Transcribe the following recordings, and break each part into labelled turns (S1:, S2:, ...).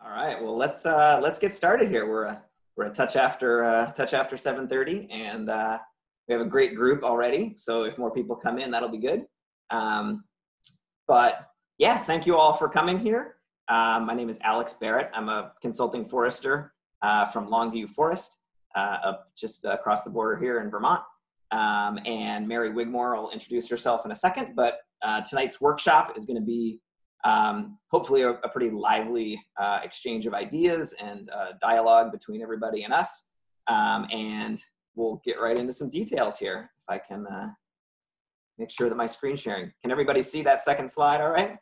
S1: All right. Well, let's uh, let's get started here. We're a, we're a touch after uh, touch after 7:30, and uh, we have a great group already. So if more people come in, that'll be good. Um, but yeah, thank you all for coming here. Uh, my name is Alex Barrett. I'm a consulting forester uh, from Longview Forest, uh, up just across the border here in Vermont. Um, and Mary Wigmore will introduce herself in a second. But uh, tonight's workshop is going to be um, hopefully a, a, pretty lively uh, exchange of ideas and uh, dialogue between everybody and us. Um, and we'll get right into some details here. If I can uh, make sure that my screen sharing. Can everybody see that second slide all right?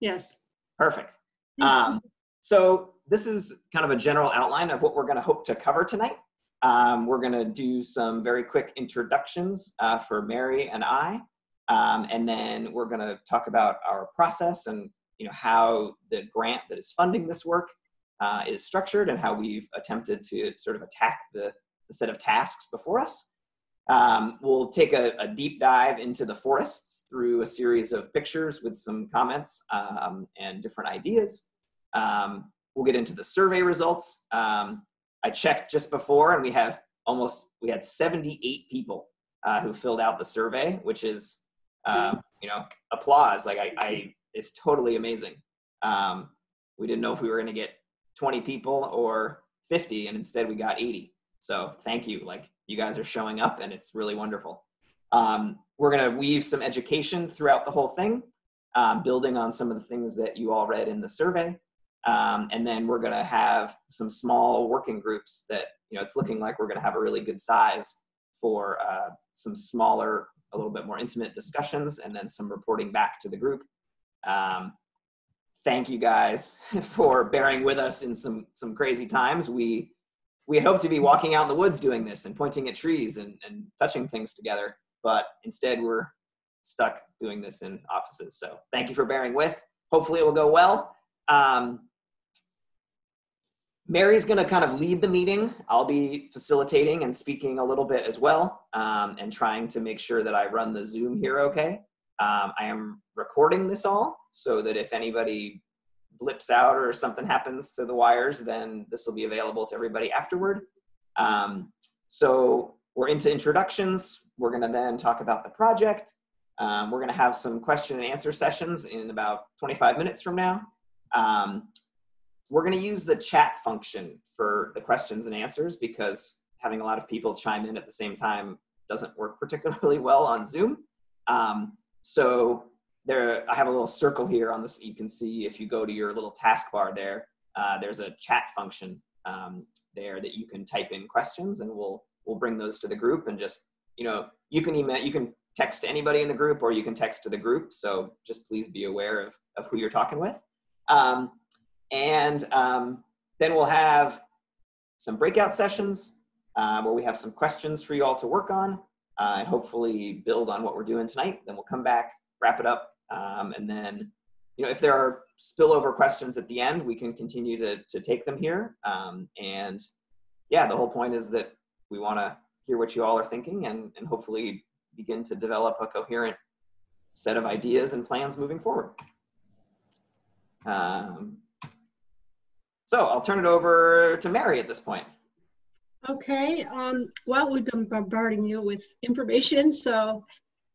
S2: Yes.
S1: Perfect. Um, so this is kind of a general outline of what we're going to hope to cover tonight. Um, we're going to do some very quick introductions uh, for Mary and I. Um, and then we're going to talk about our process and you know how the grant that is funding this work uh, is structured and how we've attempted to sort of attack the, the set of tasks before us. Um, we'll take a, a, deep dive into the forests through a series of pictures with some comments um, and different ideas. Um, we'll get into the survey results. Um, I checked just before, and we have almost we had 78 people uh, who filled out the survey, which is uh, you know, applause. Like I, I it's totally amazing. Um, we didn't know if we were going to get 20 people or 50, and instead we got 80. So thank you. Like you guys are showing up, and it's really wonderful. Um, we're going to weave some education throughout the whole thing, um, building on some of the things that you all read in the survey. Um, and then we're going to have some small working groups that, you know, it's looking like we're going to have a really good size for uh, some smaller a little bit more intimate discussions and then some reporting back to the group. Um, thank you guys for bearing with us in some some crazy times. We we hope to be walking out in the woods doing this and pointing at trees and, and touching things together, but instead we're stuck doing this in offices. So thank you for bearing with. Hopefully it will go well. Um, Mary's going to kind of lead the meeting. I'll be facilitating and speaking a little bit as well um, and trying to make sure that I run the Zoom here okay. Um, I am recording this all so that if anybody blips out or something happens to the wires, then this will be available to everybody afterward. Um, so we're into introductions. We're going to then talk about the project. Um, we're going to have some question and answer sessions in about 25 minutes from now. We're going to use the chat function for the questions and answers because having a lot of people chime in at the same time doesn't work particularly well on Zoom. Um, so there, I have a little circle here on this. You can see if you go to your little taskbar there, uh, there's a chat function um, there that you can type in questions, and we'll we'll bring those to the group and just you know you can email, you can text anybody in the group, or you can text to the group. So just please be aware of of who you're talking with. Um, and um, then we'll have some breakout sessions uh, where we have some questions for you all to work on uh, and hopefully build on what we're doing tonight. Then we'll come back, wrap it up, um, and then, you know, if there are spillover questions at the end, we can continue to, to take them here. Um, and yeah, the whole point is that we want to hear what you all are thinking and, and hopefully begin to develop a coherent set of ideas and plans moving forward. Um, so I'll turn it over to Mary at this point.
S2: Okay. Um, well, we've been bombarding you with information, so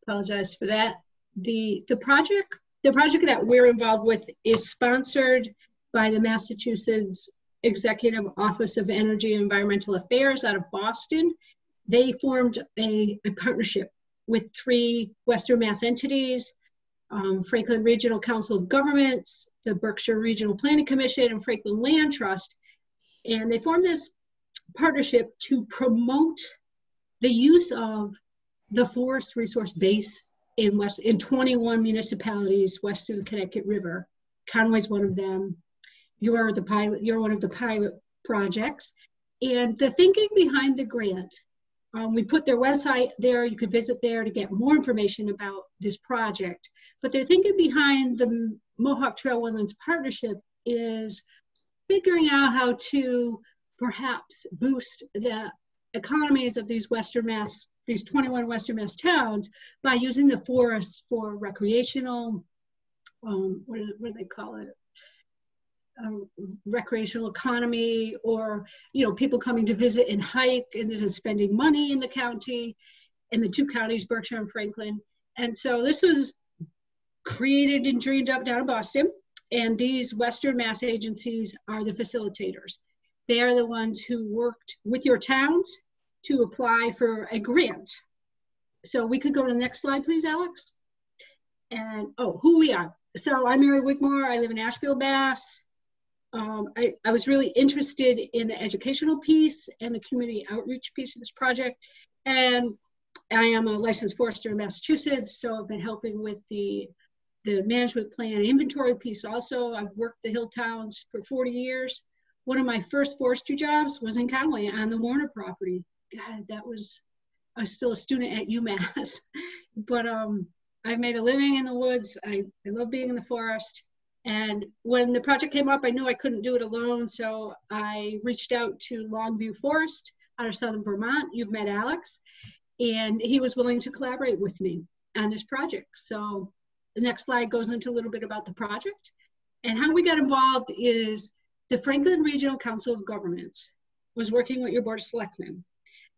S2: apologize for that. The the project the project that we're involved with is sponsored by the Massachusetts Executive Office of Energy and Environmental Affairs out of Boston. They formed a, a partnership with three Western Mass entities um, Franklin Regional Council of Governments, the Berkshire Regional Planning Commission, and Franklin Land Trust. And they formed this partnership to promote the use of the forest resource base in west in 21 municipalities west of the Connecticut River. Conway's one of them. You're the pilot. You're one of the pilot projects. And the thinking behind the grant um, we put their website there. You could visit there to get more information about this project. But they're thinking behind the Mohawk Trail Wetlands Partnership is figuring out how to perhaps boost the economies of these Western Mass, these 21 Western Mass towns by using the forests for recreational, um, what, do, what do they call it? A recreational economy or you know people coming to visit and hike and this is spending money in the county in the two counties berkshire and franklin. And so this was created and dreamed up down in boston. And these western mass agencies are the facilitators. They are the ones who worked with your towns to apply for a grant. So we could go to the next slide please alex. And oh who we are. So i'm mary wigmore i live in ashfield mass um, I, I was really interested in the educational piece and the community outreach piece of this project. And I am a licensed forester in Massachusetts, so I've been helping with the the management plan inventory piece also. I've worked the hill towns for 40 years. One of my first forestry jobs was in Conway on the Warner property. God, that was, I was still a student at UMass. but um, I've made a living in the woods. I, I love being in the forest. And when the project came up, I knew I couldn't do it alone, so I reached out to Longview Forest out of southern Vermont. You've met Alex, and he was willing to collaborate with me on this project. So the next slide goes into a little bit about the project. And how we got involved is the Franklin Regional Council of Governments was working with your Board of Selectmen.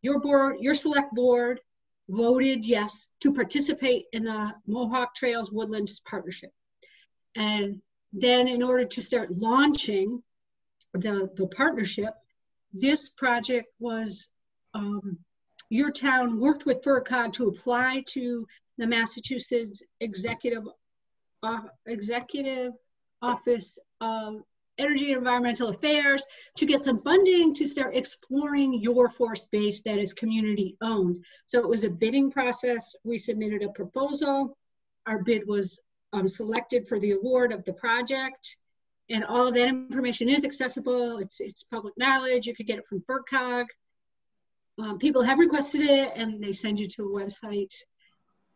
S2: Your board, your select board voted yes to participate in the Mohawk Trails Woodlands Partnership. And then in order to start launching the, the partnership, this project was um, your town worked with FRCOG to apply to the Massachusetts Executive uh, Executive Office of Energy and Environmental Affairs to get some funding to start exploring your forest base that is community owned. So it was a bidding process. We submitted a proposal. Our bid was um, selected for the award of the project. And all of that information is accessible. It's, it's public knowledge. You could get it from FRCOG. Um, people have requested it and they send you to a website.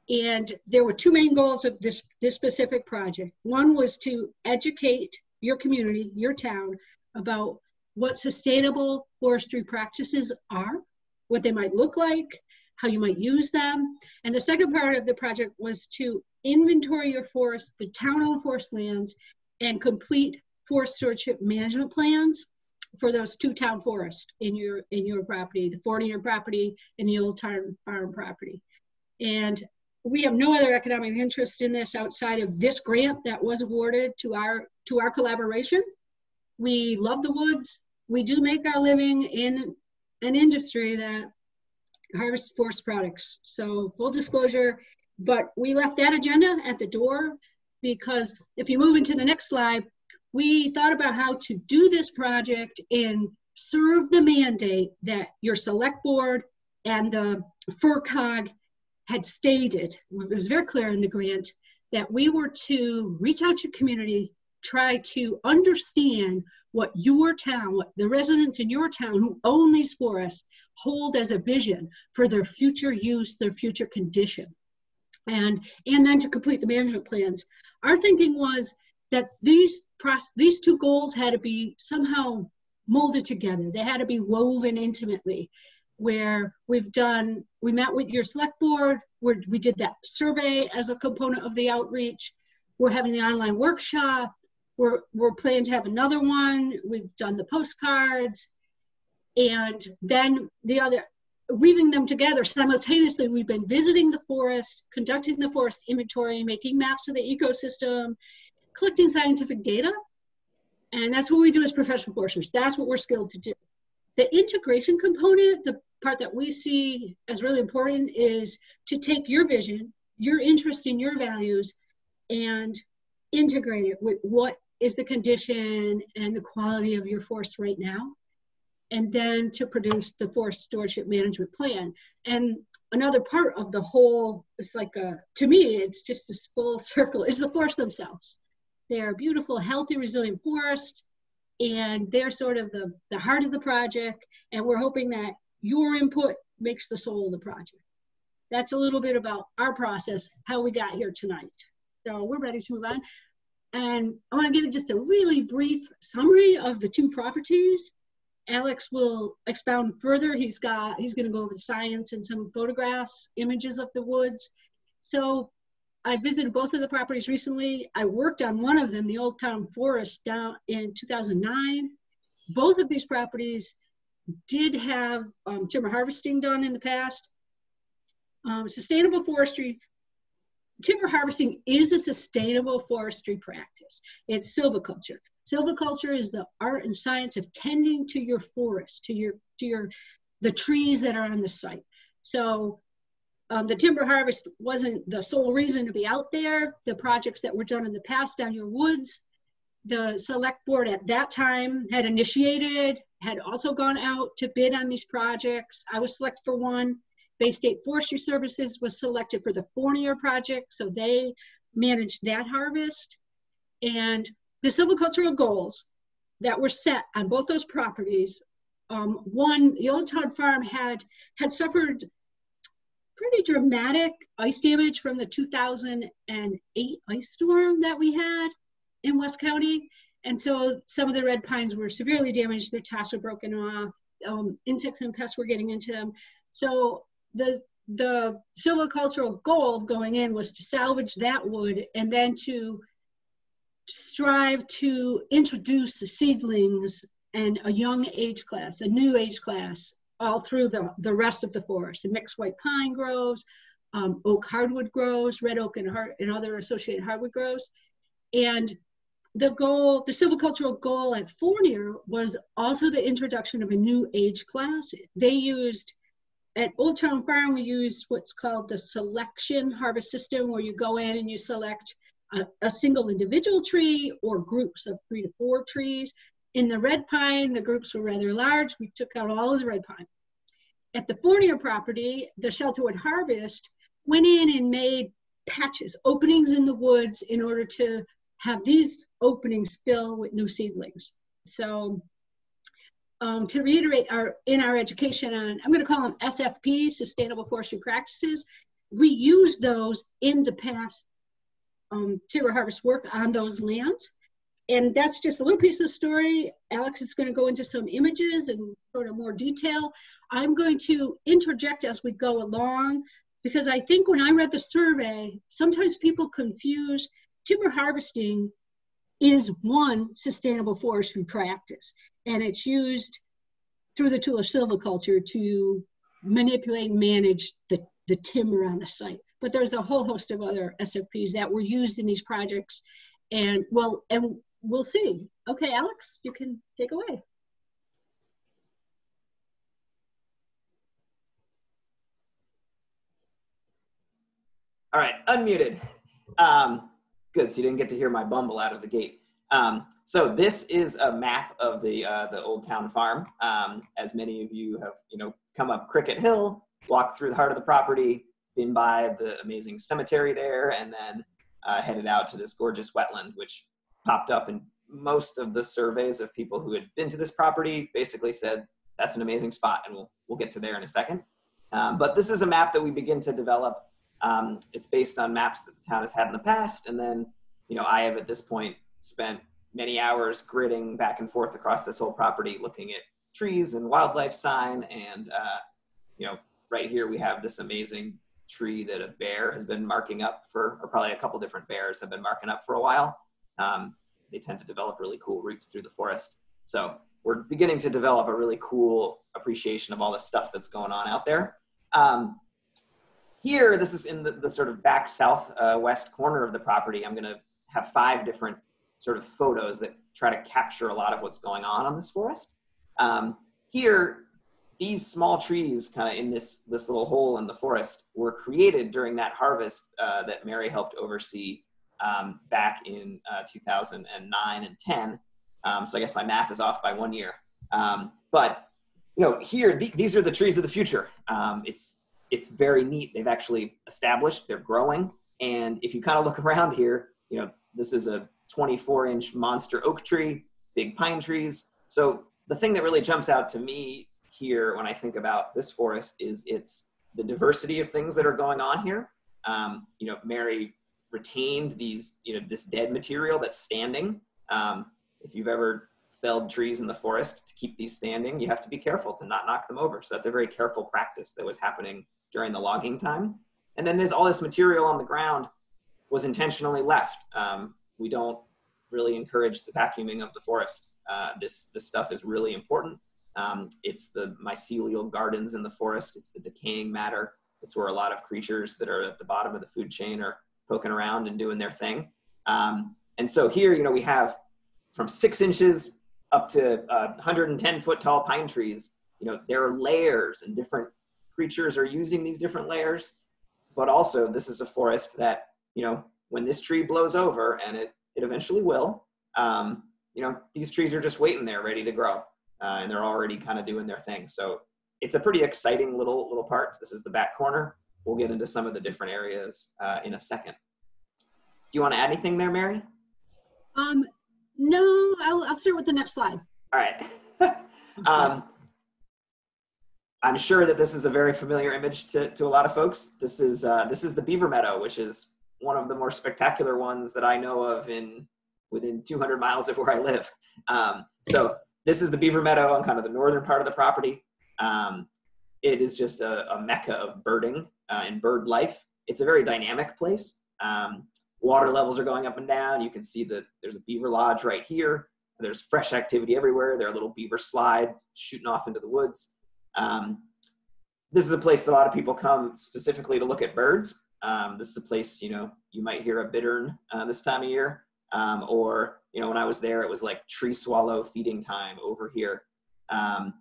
S2: And there were two main goals of this, this specific project. One was to educate your community, your town, about what sustainable forestry practices are, what they might look like, how you might use them. And the second part of the project was to inventory your forest, the town-owned forest lands, and complete forest stewardship management plans for those two town forests in your in your property, the Fournier property and the old town farm property. And we have no other economic interest in this outside of this grant that was awarded to our to our collaboration. We love the woods. We do make our living in an industry that harvests forest products. So full disclosure, but we left that agenda at the door because if you move into the next slide, we thought about how to do this project and serve the mandate that your select board and the FRCOG had stated. It was very clear in the grant that we were to reach out to community, try to understand what your town, what the residents in your town who own these forests hold as a vision for their future use, their future condition and and then to complete the management plans. Our thinking was that these these two goals had to be somehow molded together. They had to be woven intimately. Where we've done, we met with your select board. Where we did that survey as a component of the outreach. We're having the online workshop. We're we're planning to have another one. We've done the postcards, and then the other weaving them together simultaneously we've been visiting the forest conducting the forest inventory making maps of the ecosystem collecting scientific data. And that's what we do as professional foresters. That's what we're skilled to do. The integration component the part that we see as really important is to take your vision your interest in your values and integrate it with what is the condition and the quality of your forest right now and then to produce the forest stewardship management plan. And another part of the whole, it's like a, to me, it's just this full circle, is the forests themselves. They're a beautiful, healthy, resilient forest, and they're sort of the, the heart of the project. And we're hoping that your input makes the soul of the project. That's a little bit about our process, how we got here tonight. So we're ready to move on. And I want to give just a really brief summary of the two properties Alex will expound further. He's got he's going to go over the science and some photographs, images of the woods. So I visited both of the properties recently. I worked on one of them, the Old Town Forest, down in 2009. Both of these properties did have um, timber harvesting done in the past. Um, sustainable forestry, timber harvesting is a sustainable forestry practice. It's silviculture. Silviculture is the art and science of tending to your forest, to your to your the trees that are on the site. So um, the timber harvest wasn't the sole reason to be out there. The projects that were done in the past down your woods, the select board at that time had initiated, had also gone out to bid on these projects. I was selected for one. Bay State Forestry Services was selected for the Fournier project, so they managed that harvest. And the silvicultural goals that were set on both those properties, um, one, the Old Town Farm had had suffered pretty dramatic ice damage from the 2008 ice storm that we had in West County. And so some of the red pines were severely damaged, their tops were broken off, um, insects and pests were getting into them. So the the silvicultural goal of going in was to salvage that wood and then to strive to introduce seedlings and a young age class, a new age class all through the, the rest of the forest. The mixed white pine grows, um, oak hardwood grows, red oak and, hard, and other associated hardwood grows. And the goal, the silvicultural goal at Fournier was also the introduction of a new age class. They used, at Old Town Farm, we use what's called the selection harvest system, where you go in and you select a, a single individual tree or groups of three to four trees in the red pine, the groups were rather large. We took out all of the red pine. At the Fournier property, the Shelterwood Harvest went in and made patches, openings in the woods in order to have these openings fill with new seedlings. So um, to reiterate our in our education on, I'm going to call them SFP, Sustainable Forestry Practices. We use those in the past um, timber harvest work on those lands and that's just a little piece of the story. Alex is going to go into some images and sort of more detail. I'm going to interject as we go along because I think when I read the survey, sometimes people confuse timber harvesting is one sustainable forestry practice, and it's used through the tool of silviculture to manipulate and manage the, the timber on the site. But there's a whole host of other SFPs that were used in these projects and well and we'll see. Okay, Alex, you can take away.
S1: All right, unmuted. Um, good, so you didn't get to hear my bumble out of the gate. Um, so this is a map of the uh, the Old Town Farm. Um, as many of you have, you know, come up Cricket Hill, walked through the heart of the property, been by the amazing cemetery there, and then uh, headed out to this gorgeous wetland, which popped up in most of the surveys of people who had been to this property basically said that's an amazing spot and we'll, we'll get to there in a second um, but this is a map that we begin to develop um, it's based on maps that the town has had in the past and then you know i have at this point spent many hours gridding back and forth across this whole property looking at trees and wildlife sign and uh, you know right here we have this amazing tree that a bear has been marking up for or probably a couple different bears have been marking up for a while um, they tend to develop really cool routes through the forest. So we're beginning to develop a really cool appreciation of all the stuff that's going on out there. Um, here, this is in the, the sort of back south uh, west corner of the property. I'm going to have five different sort of photos that try to capture a lot of what's going on on this forest. Um, here, these small trees kind of in this, this little hole in the forest were created during that harvest uh, that Mary helped oversee um, back in uh, 2009 and 10. Um, so I guess my math is off by one year. Um, but you know, here th- these are the trees of the future. Um, it's it's very neat. They've actually established. They're growing, and if you kind of look around here, you know, this is a 24 inch monster oak tree, big pine trees. So the thing that really jumps out to me here when I think about this forest is it's the diversity of things that are going on here. Um, you know, Mary retained these, you know, this dead material that's standing. Um, if you've ever felled trees in the forest to keep these standing, you have to be careful to not knock them over. So that's a very careful practice that was happening during the logging time. And then there's all this material on the ground was intentionally left. Um, we don't really encourage the vacuuming of the forest. Uh, this this stuff is really important. Um, it's the mycelial gardens in the forest. It's the decaying matter. It's where a lot of creatures that are at the bottom of the food chain are poking around and doing their thing. Um, and so here, you know, we have from six inches up to uh, 110 foot tall pine trees. You know, there are layers and different creatures are using these different layers. But also, this is a forest that, you know, when this tree blows over, and it, it eventually will, um, you know, these trees are just waiting there ready to grow. Uh, and they're already kind of doing their thing. So it's a pretty exciting little little part. This is the back corner. We'll get into some of the different areas uh, in a second. Do you want to add anything there, Mary?
S2: Um, no, I'll, I'll start with the next slide.
S1: All right. um, I'm sure that this is a very familiar image to, to a lot of folks. This is uh, this is the Beaver Meadow, which is one of the more spectacular ones that I know of in within 200 miles of where I live. Um, so this is the Beaver Meadow on kind of the northern part of the property. Um, it is just a, a mecca of birding uh, and bird life. It's a very dynamic place. Um, water levels are going up and down. You can see that there's a beaver lodge right here. There's fresh activity everywhere. There are little beaver slides shooting off into the woods. Um, this is a place that a lot of people come specifically to look at birds. Um, this is a place, you know, you might hear a bittern uh, this time of year. Um, or, you know, when I was there, it was like tree swallow feeding time over here. Um,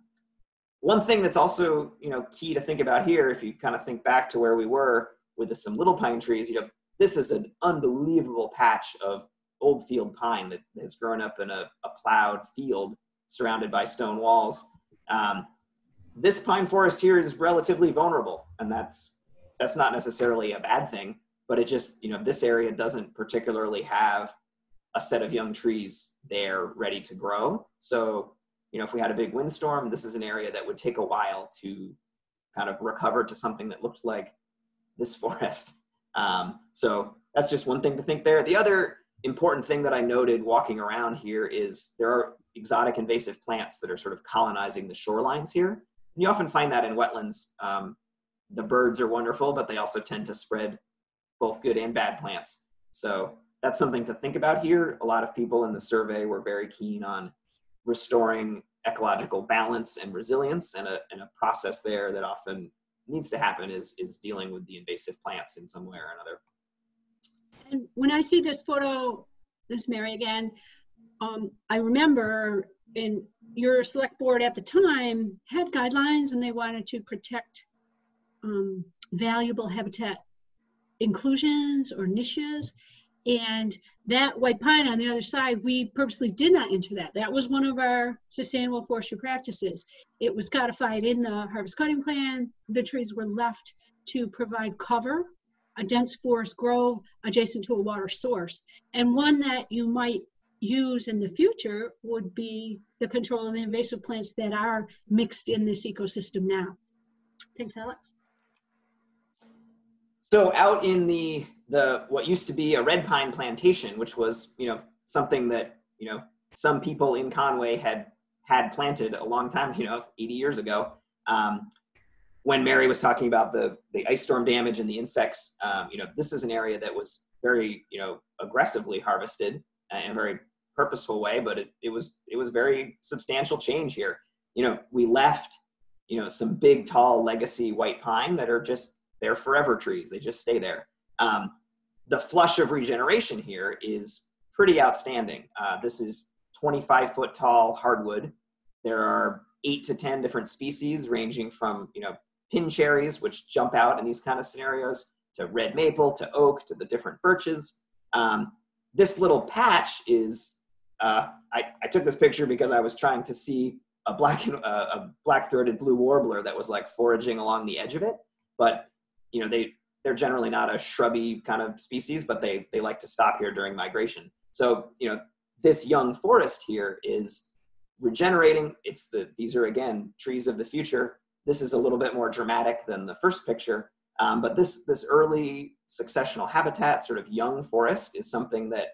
S1: one thing that's also, you know, key to think about here, if you kind of think back to where we were with the, some little pine trees, you know, this is an unbelievable patch of old field pine that has grown up in a, a plowed field surrounded by stone walls. Um, this pine forest here is relatively vulnerable, and that's that's not necessarily a bad thing, but it just you know this area doesn't particularly have a set of young trees there ready to grow. So you know if we had a big windstorm, this is an area that would take a while to kind of recover to something that looked like this forest. Um, so that's just one thing to think there. The other important thing that I noted walking around here is there are exotic invasive plants that are sort of colonizing the shorelines here. And you often find that in wetlands. Um, the birds are wonderful, but they also tend to spread both good and bad plants. So that's something to think about here. A lot of people in the survey were very keen on restoring ecological balance and resilience and a, and a process there that often needs to happen is is dealing with the invasive plants in some way or another.
S2: And when I see this photo, this Mary again, um, I remember in your select board at the time had guidelines and they wanted to protect um, valuable habitat inclusions or niches. And that white pine on the other side, we purposely did not enter that. That was one of our sustainable forestry practices. It was codified in the harvest cutting plan. The trees were left to provide cover, a dense forest grove adjacent to a water source. And one that you might use in the future would be the control of the invasive plants that are mixed in this ecosystem now. Thanks, Alex.
S1: So out in the the what used to be a red pine plantation, which was you know something that you know some people in Conway had had planted a long time, you know, 80 years ago. Um, when Mary was talking about the the ice storm damage and the insects, um, you know, this is an area that was very you know aggressively harvested in a very purposeful way, but it, it was it was very substantial change here. You know, we left you know some big tall legacy white pine that are just they're forever trees; they just stay there. Um, the flush of regeneration here is pretty outstanding. Uh, this is 25 foot tall hardwood. There are eight to 10 different species ranging from, you know, pin cherries, which jump out in these kind of scenarios, to red maple, to oak, to the different birches. Um, this little patch is, uh, I, I, took this picture because I was trying to see a black, uh, a black-throated blue warbler that was like foraging along the edge of it. But, you know, they, they're generally not a shrubby kind of species, but they, they like to stop here during migration. So, you know, this young forest here is regenerating. It's the, these are again, trees of the future. This is a little bit more dramatic than the first picture. Um, but this, this early successional habitat, sort of young forest is something that,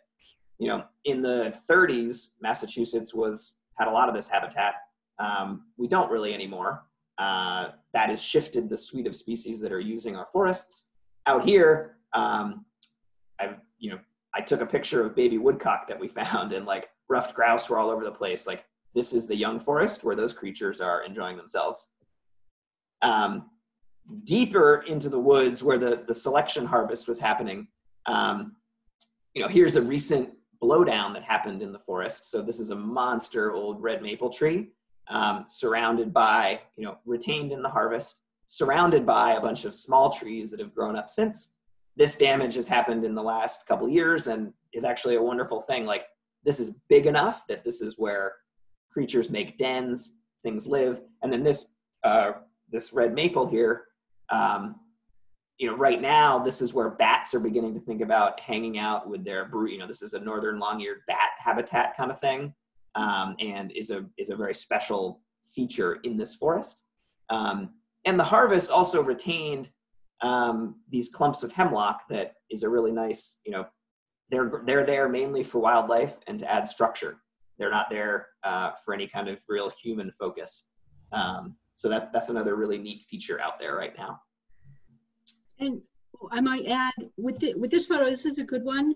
S1: you know, in the 30s, Massachusetts was, had a lot of this habitat. Um, we don't really anymore. Uh, that has shifted the suite of species that are using our forests out here, um, I, you know, I took a picture of baby woodcock that we found and like ruffed grouse were all over the place. Like this is the young forest where those creatures are enjoying themselves. Um, deeper into the woods where the, the selection harvest was happening, um, you know, here's a recent blowdown that happened in the forest. So this is a monster old red maple tree um, surrounded by, you know, retained in the harvest, surrounded by a bunch of small trees that have grown up since. This damage has happened in the last couple years and is actually a wonderful thing. Like this is big enough that this is where creatures make dens, things live, and then this uh, this red maple here. Um, you know, right now this is where bats are beginning to think about hanging out with their brood. You know, this is a northern long-eared bat habitat kind of thing, um, and is a is a very special feature in this forest. Um, and the harvest also retained um, these clumps of hemlock that is a really nice, you know, they're they're there mainly for wildlife and to add structure. They're not there uh, for any kind of real human focus. Um, so that that's another really neat feature out there right now.
S2: And I might add with the, with this photo, this is a good one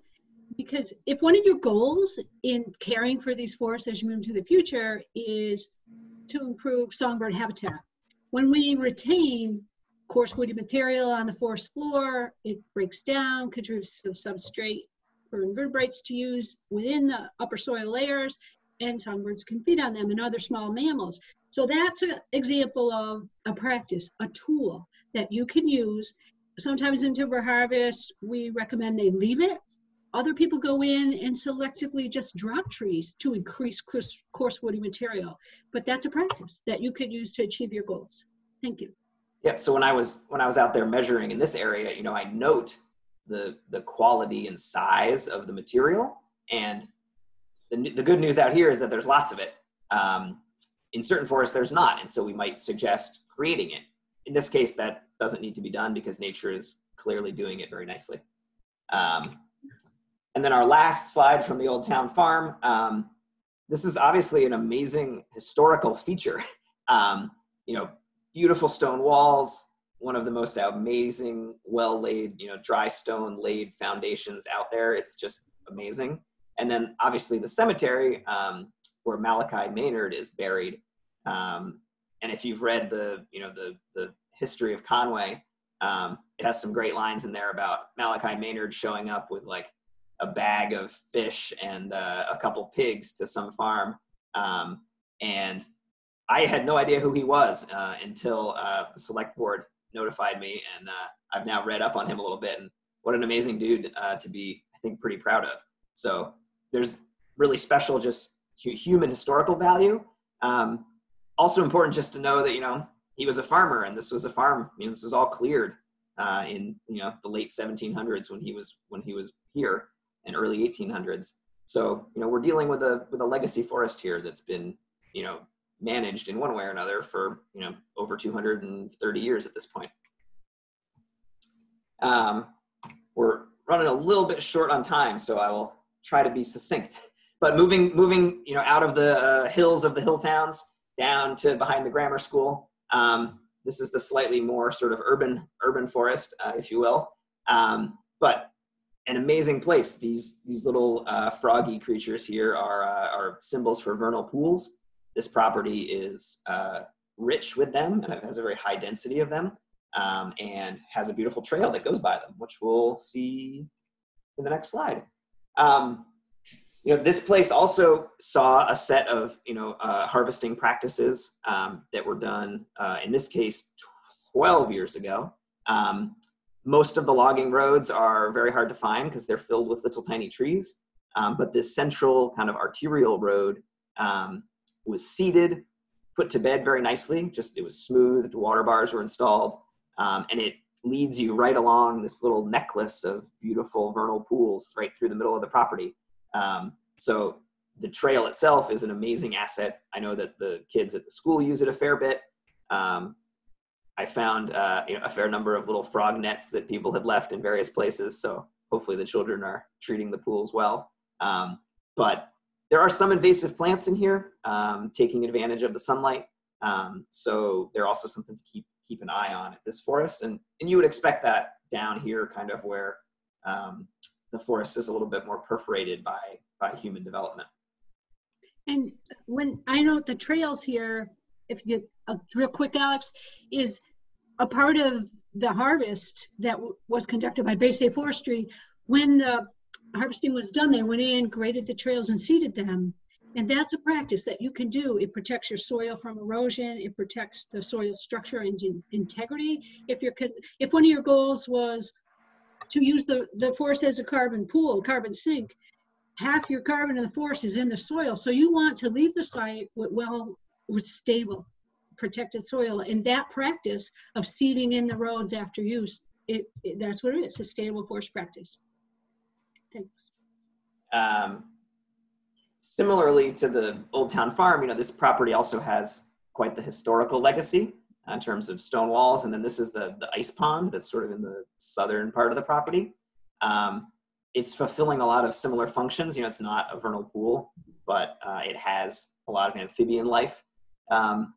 S2: because if one of your goals in caring for these forests as you move into the future is to improve songbird habitat, when we retain coarse woody material on the forest floor, it breaks down, contributes to the substrate for invertebrates to use within the upper soil layers, and songbirds can feed on them and other small mammals. So that's an example of a practice, a tool that you can use. Sometimes in timber harvest, we recommend they leave it. Other people go in and selectively just drop trees to increase coarse woody material. But that's a practice that you could use to achieve your goals. Thank you.
S1: Yep. So when I was when I was out there measuring in this area, you know, I note the the quality and size of the material. And the the good news out here is that there's lots of it. Um, in certain forests, there's not, and so we might suggest creating it. In this case, that doesn't need to be done because nature is clearly doing it very nicely. Um, and then our last slide from the Old Town Farm. Um, this is obviously an amazing historical feature. Um, you know, beautiful stone walls, one of the most amazing, well laid, you know, dry stone laid foundations out there. It's just amazing. And then obviously the cemetery um, where Malachi Maynard is buried. Um, and if you've read the, you know, the the history of Conway, um, it has some great lines in there about Malachi Maynard showing up with like a bag of fish and uh, a couple pigs to some farm. Um, and I had no idea who he was uh, until uh, the select board notified me, and uh, I've now read up on him a little bit. And what an amazing dude uh, to be, I think, pretty proud of. So there's really special, just human historical value. Um, also important just to know that you know he was a farmer, and this was a farm. I mean, this was all cleared uh, in you know the late 1700s when he was when he was here, and early 1800s. So you know we're dealing with a with a legacy forest here that's been you know managed in one way or another for you know over 230 years at this point. Um, we're running a little bit short on time, so I will try to be succinct. But moving moving you know out of the uh, hills of the hill towns down to behind the grammar school. Um, this is the slightly more sort of urban urban forest, uh, if you will. Um, but an amazing place. These these little uh, froggy creatures here are uh, are symbols for vernal pools this property is uh, rich with them and it has a very high density of them um, and has a beautiful trail that goes by them, which we'll see in the next slide. Um, you know, this place also saw a set of, you know, uh, harvesting practices um, that were done, uh, in this case, 12 years ago. Um, most of the logging roads are very hard to find because they're filled with little tiny trees. Um, but this central kind of arterial road um, was seeded, put to bed very nicely. Just it was smoothed, water bars were installed, um, and it leads you right along this little necklace of beautiful vernal pools right through the middle of the property. Um, so the trail itself is an amazing asset. I know that the kids at the school use it a fair bit. Um, I found uh, you know, a fair number of little frog nets that people had left in various places. So hopefully the children are treating the pools well. Um, but there are some invasive plants in here, um, taking advantage of the sunlight. Um, so they're also something to keep keep an eye on at this forest, and and you would expect that down here, kind of where um, the forest is a little bit more perforated by by human development.
S2: And when I know the trails here, if you uh, real quick, Alex, is a part of the harvest that was conducted by Bay State Forestry. When the harvesting was done, they went in, graded the trails, and seeded them. And that's a practice that you can do. It protects your soil from erosion. It protects the soil structure and in- integrity. If you're con- if one of your goals was to use the, the forest as a carbon pool, carbon sink, half your carbon in the forest is in the soil. So you want to leave the site with well with stable, protected soil. And that practice of seeding in the roads after use, it, it that's what it is, sustainable forest practice. Thanks.
S1: Um, similarly to the Old Town Farm, you know, this property also has quite the historical legacy in terms of stone walls. And then this is the, the ice pond that's sort of in the southern part of the property. Um, it's fulfilling a lot of similar functions. You know, it's not a vernal pool, but uh, it has a lot of amphibian life. Um,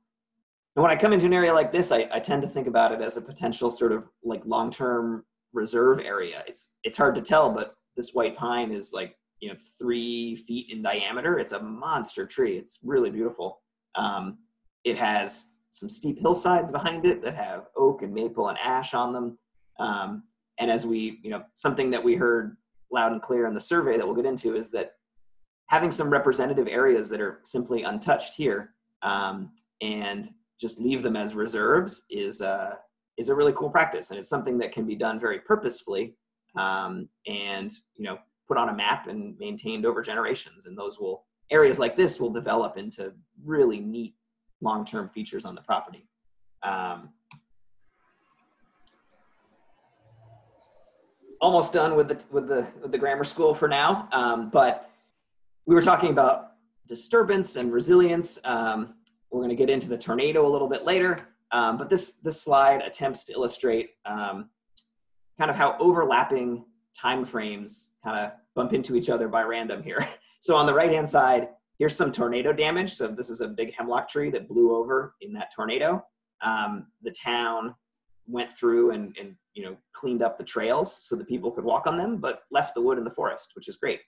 S1: and when I come into an area like this, I, I tend to think about it as a potential sort of like long-term reserve area. It's it's hard to tell, but this white pine is like you know three feet in diameter. It's a monster tree. It's really beautiful. Um, it has some steep hillsides behind it that have oak and maple and ash on them. Um, and as we, you know, something that we heard loud and clear in the survey that we'll get into is that having some representative areas that are simply untouched here um, and just leave them as reserves is uh, is a really cool practice, and it's something that can be done very purposefully um, and you know put on a map and maintained over generations. And those will areas like this will develop into really neat long-term features on the property. Um, almost done with the with the with the grammar school for now, um, but we were talking about disturbance and resilience. Um, we're going to get into the tornado a little bit later, um, but this this slide attempts to illustrate um, kind of how overlapping time frames kind of bump into each other by random here. So on the right hand side, here's some tornado damage. So this is a big hemlock tree that blew over in that tornado. Um, the town went through and, and you know cleaned up the trails so that people could walk on them, but left the wood in the forest, which is great.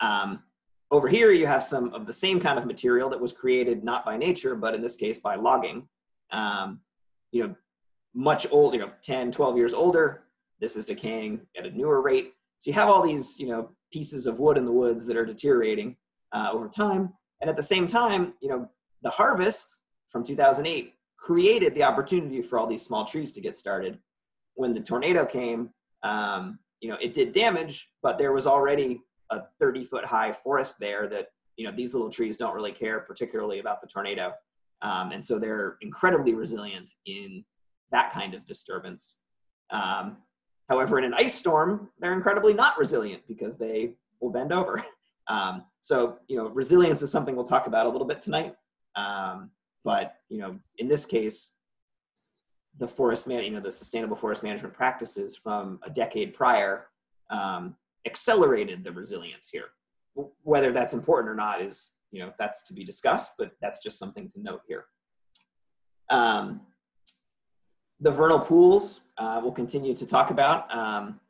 S1: Um, over here, you have some of the same kind of material that was created not by nature, but in this case by logging. Um, you know, much older, you know, 10, 12 years older. This is decaying at a newer rate. So you have all these, you know, pieces of wood in the woods that are deteriorating uh, over time. And at the same time, you know, the harvest from 2008 created the opportunity for all these small trees to get started. When the tornado came, um, you know, it did damage, but there was already a 30 foot high forest there that you know these little trees don't really care particularly about the tornado. Um, and so they're incredibly resilient in that kind of disturbance. Um, however in an ice storm they're incredibly not resilient because they will bend over. Um, so you know resilience is something we'll talk about a little bit tonight. Um, but you know in this case the forest man you know the sustainable forest management practices from a decade prior um, accelerated the resilience here. Whether that's important or not is, you know, that's to be discussed, but that's just something to note here. Um, the vernal pools uh, we'll continue to talk about. Um,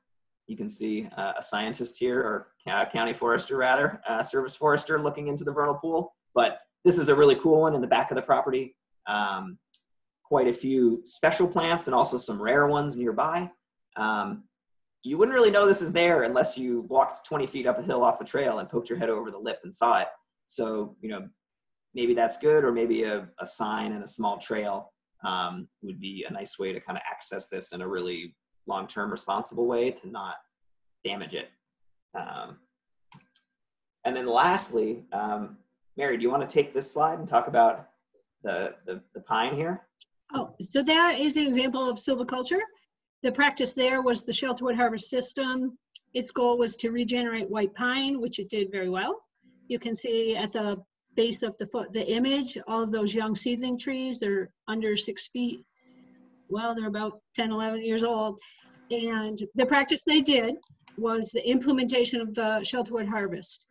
S1: you can see uh, a scientist here, or county forester rather, service forester looking into the vernal pool. But this is a really cool one in the back of the property. Um, quite a few special plants and also some rare ones nearby. Um, you wouldn't really know this is there unless you walked 20 feet up a hill off the trail and poked your head over the lip and saw it. So, you know, maybe that's good, or maybe a, a sign and a small trail um, would be a nice way to kind of access this in a really long term responsible way to not damage it. Um, and then lastly, um, Mary, do you want to take this slide and talk about the, the, the pine here?
S2: Oh, so that is an example of silviculture. The practice there was the shelterwood harvest system. Its goal was to regenerate white pine, which it did very well. You can see at the base of the foot, the image, all of those young seedling trees, they're under six feet. Well, they're about 10, 11 years old. And the practice they did was the implementation of the shelterwood harvest.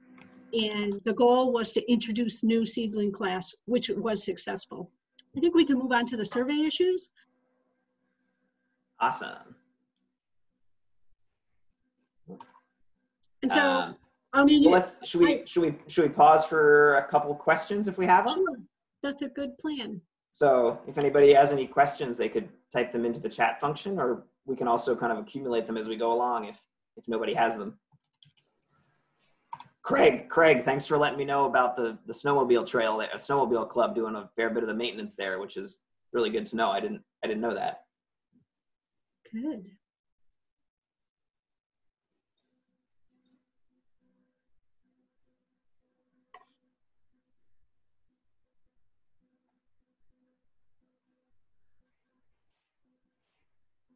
S2: And the goal was to introduce new seedling class, which was successful. I think we can move on to the survey issues.
S1: Awesome.
S2: And so,
S1: Um,
S2: I mean,
S1: well, let's should we should we should we pause for a couple questions if we have them?
S2: sure, that's a good plan.
S1: So if anybody has any questions, they could type them into the chat function, or we can also kind of accumulate them as we go along if if nobody has them. Craig, Craig, thanks for letting me know about the the snowmobile trail, a snowmobile club doing a fair bit of the maintenance there, which is really good to know. I didn't I didn't know that.
S2: Good.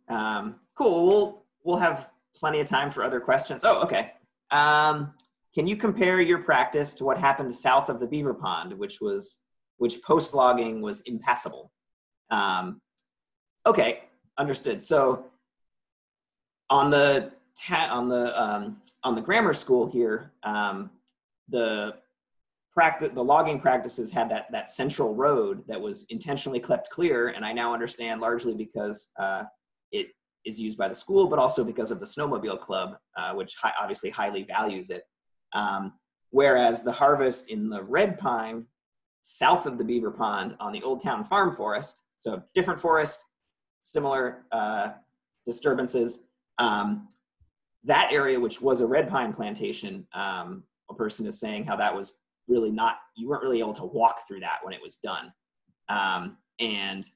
S1: Um, cool. We'll we'll have plenty of time for other questions. Oh, okay. Um, can you compare your practice to what happened south of the Beaver Pond, which was which post logging was impassable? Um, okay, understood. So on the ta- on the um, on the grammar school here, um, the practice the logging practices had that that central road that was intentionally kept clear, and I now understand largely because uh, it is used by the school, but also because of the snowmobile club, uh, which hi- obviously highly values it. Um, whereas the harvest in the red pine south of the beaver pond on the old town farm forest, so different forest, similar uh, disturbances. Um, that area, which was a red pine plantation, um, a person is saying how that was really not, you weren't really able to walk through that when it was done. Um, and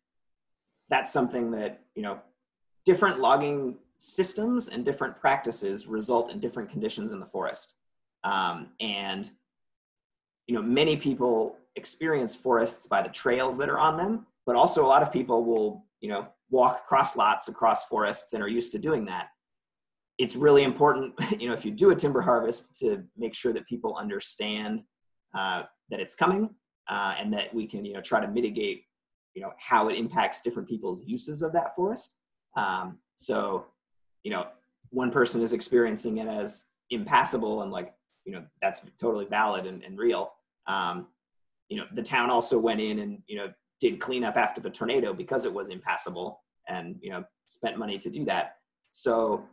S1: that's something that, you know, different logging systems and different practices result in different conditions in the forest. Um, and you know, many people experience forests by the trails that are on them, but also a lot of people will, you know, walk across lots across forests and are used to doing that. It's really important, you know, if you do a timber harvest to make sure that people understand uh, that it's coming uh, and that we can, you know, try to mitigate, you know, how it impacts different people's uses of that forest. Um, so, you know, one person is experiencing it as impassable and like, you know, that's totally valid and, and real. Um, you know, the town also went in and, you know, did cleanup after the tornado because it was impassable and, you know, spent money to do that. So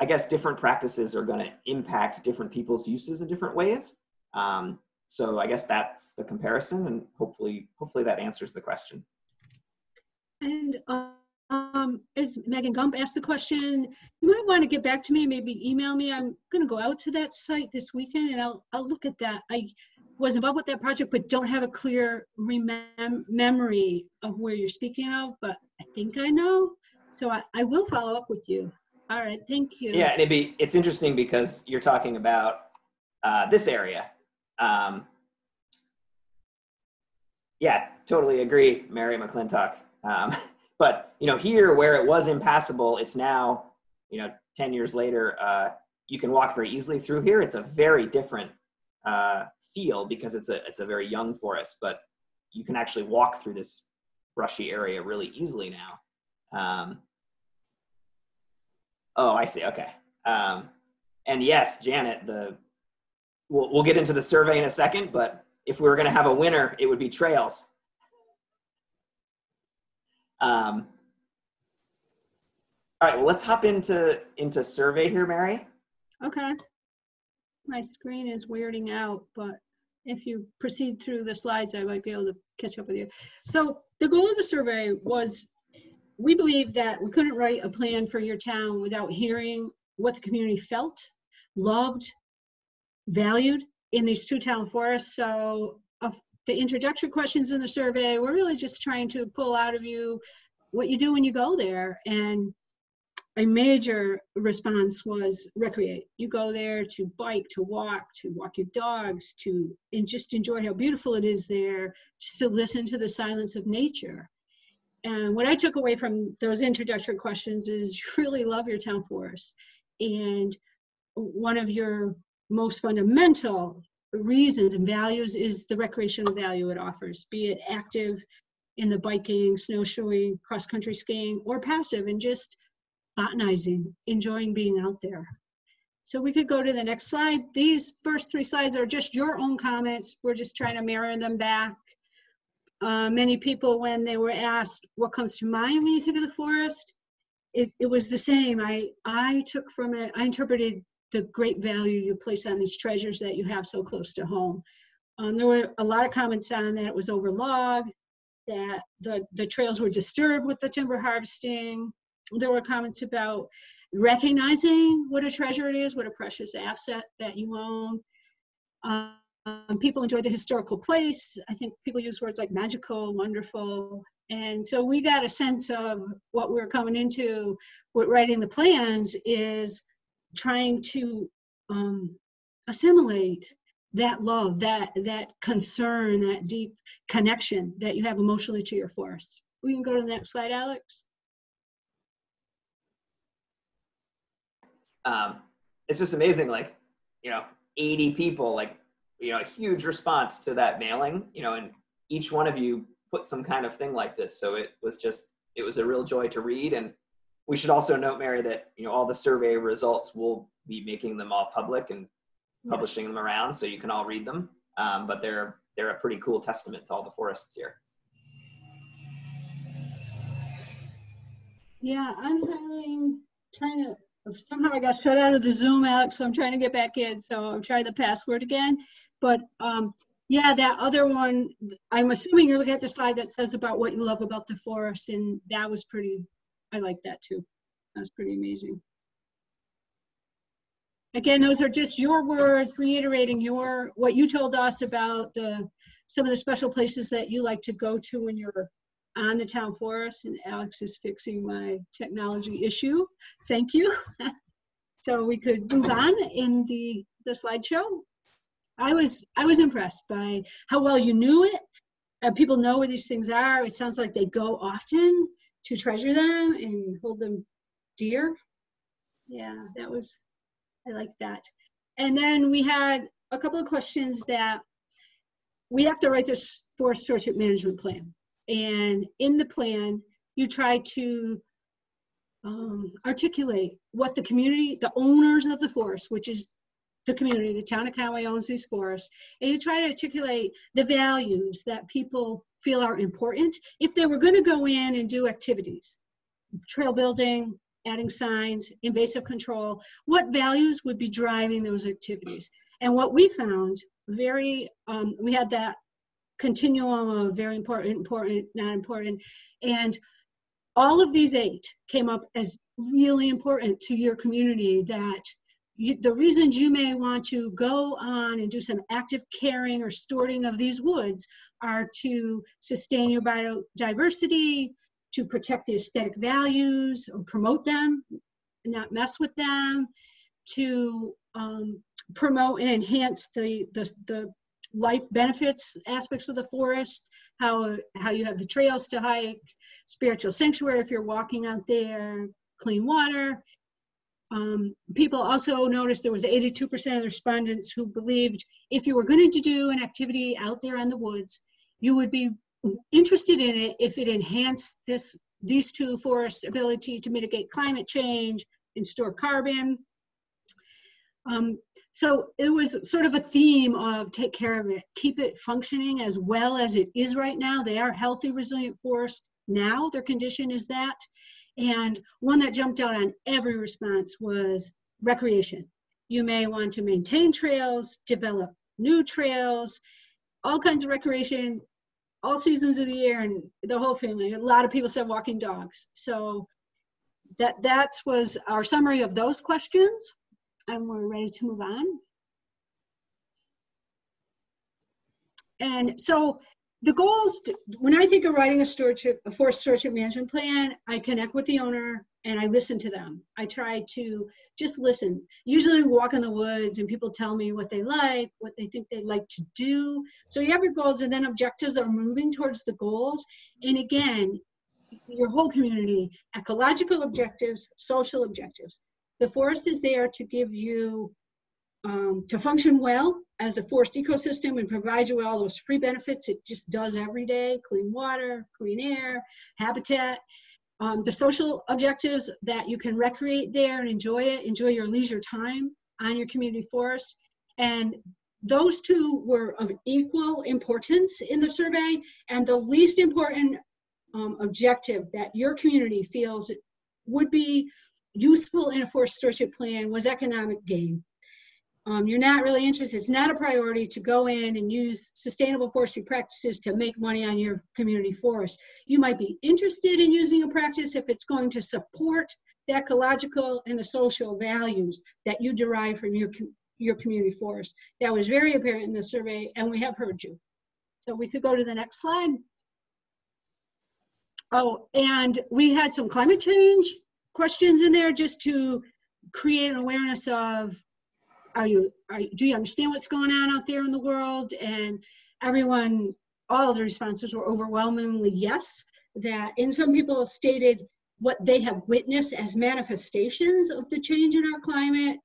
S1: I guess different practices are going to impact different people's uses in different ways. Um, so I guess that's the comparison and hopefully, hopefully that answers the question.
S2: And um, as Megan Gump asked the question, you might want to get back to me, maybe email me. I'm going to go out to that site this weekend and I'll, I'll look at that. I was involved with that project, but don't have a clear remem- memory of where you're speaking of, but I think I know. So I, I will follow up with you. All right, thank you.
S1: Yeah, and it'd be it's interesting because you're talking about uh, this area. Um, yeah, totally agree, Mary McClintock. Um, but you know, here where it was impassable, it's now you know, ten years later, uh, you can walk very easily through here. It's a very different uh, feel because it's a it's a very young forest, but you can actually walk through this brushy area really easily now. Um, Oh, I see. Okay. Um, and yes, Janet, the we'll, we'll get into the survey in a second, but if we were going to have a winner, it would be trails. Um, all right. Well, let's hop into into survey here, Mary.
S2: Okay. My screen is weirding out, but if you proceed through the slides, I might be able to catch up with you. So the goal of the survey was, we believe that we couldn't write a plan for your town without hearing what the community felt, loved, valued in these two town forests. So of the introductory questions in the survey, we're really just trying to pull out of you what you do when you go there. And a major response was recreate. You go there to bike, to walk, to walk your dogs, to and just enjoy how beautiful it is there, just to listen to the silence of nature. And what I took away from those introductory questions is you really love your town forest. And one of your most fundamental reasons and values is the recreational value it offers, be it active in the biking, snowshoeing, cross country skiing, or passive and just botanizing, enjoying being out there. So we could go to the next slide. These first three slides are just your own comments. We're just trying to mirror them back. Uh, many people, when they were asked what comes to mind when you think of the forest, it, it was the same. I, I took from it, I interpreted the great value you place on these treasures that you have so close to home. Um, there were a lot of comments on that it was overlogged, that the, the trails were disturbed with the timber harvesting. There were comments about recognizing what a treasure it is, what a precious asset that you own. Um, people enjoy the historical place. I think people use words like magical, wonderful. And so we got a sense of what we were coming into with writing the plans is trying to um, assimilate that love, that that concern, that deep connection that you have emotionally to your forest. We can go to the next slide, Alex.
S1: Um, it's just amazing, like, you know, 80 people, like, you know, a huge response to that mailing, you know, and each one of you put some kind of thing like this. So it was just, it was a real joy to read. And we should also note, Mary, that, you know, all the survey results, will be making them all public and publishing yes. them around so you can all read them. Um, but they're they're a pretty cool testament to all the forests here.
S2: Yeah, I'm having trying to somehow I got shut out of the Zoom, Alex. So I'm trying to get back in. So I'm trying the password again. But um, yeah, that other one. I'm assuming you're looking at the slide that says about what you love about the forest, and that was pretty. I like that too. That was pretty amazing. Again, those are just your words reiterating your what you told us about the some of the special places that you like to go to when you're on the town forest. And Alex is fixing my technology issue. Thank you. so we could move on in the the slideshow. I was I was impressed by how well you knew it. Uh, people know where these things are. It sounds like they go often to treasure them and hold them dear. Yeah, that was I like that. And then we had a couple of questions that we have to write this forest stewardship management plan. And in the plan, you try to um, articulate what the community, the owners of the forest, which is the community, the town of Conway owns these forests, and you try to articulate the values that people feel are important if they were going to go in and do activities, trail building, adding signs, invasive control, what values would be driving those activities? And what we found very, um, we had that continuum of very important, important, not important, and all of these eight came up as really important to your community that you, the reasons you may want to go on and do some active caring or stewarding of these woods are to sustain your biodiversity, to protect the aesthetic values or promote them, not mess with them, to um, promote and enhance the, the, the life benefits aspects of the forest, how, how you have the trails to hike, spiritual sanctuary if you're walking out there, clean water. Um, people also noticed there was 82% of the respondents who believed if you were going to do an activity out there in the woods, you would be interested in it if it enhanced this these two forests' ability to mitigate climate change and store carbon. Um, so it was sort of a theme of take care of it, keep it functioning as well as it is right now. They are healthy, resilient forests now. Their condition is that. And one that jumped out on every response was recreation. You may want to maintain trails, develop new trails, all kinds of recreation all seasons of the year and the whole family. A lot of people said walking dogs. So that that was our summary of those questions, and we're ready to move on. And so the goals, when I think of writing a stewardship, a forest stewardship management plan, I connect with the owner and I listen to them. I try to just listen. Usually we walk in the woods and people tell me what they like, what they think they like to do. So you have your goals and then objectives are moving towards the goals. And again, your whole community, ecological objectives, social objectives. The forest is there to give you um, to function well as a forest ecosystem and provide you with all those free benefits it just does every day clean water, clean air, habitat. Um, the social objectives that you can recreate there and enjoy it, enjoy your leisure time on your community forest. And those two were of equal importance in the survey. And the least important um, objective that your community feels would be useful in a forest stewardship plan was economic gain. Um, you're not really interested, it's not a priority to go in and use sustainable forestry practices to make money on your community forest. You might be interested in using a practice if it's going to support the ecological and the social values that you derive from your, your community forest. That was very apparent in the survey, and we have heard you. So we could go to the next slide. Oh, and we had some climate change questions in there just to create an awareness of are you are do you understand what's going on out there in the world? And everyone all the responses were overwhelmingly yes that and some people stated what they have witnessed as manifestations of the change in our climate.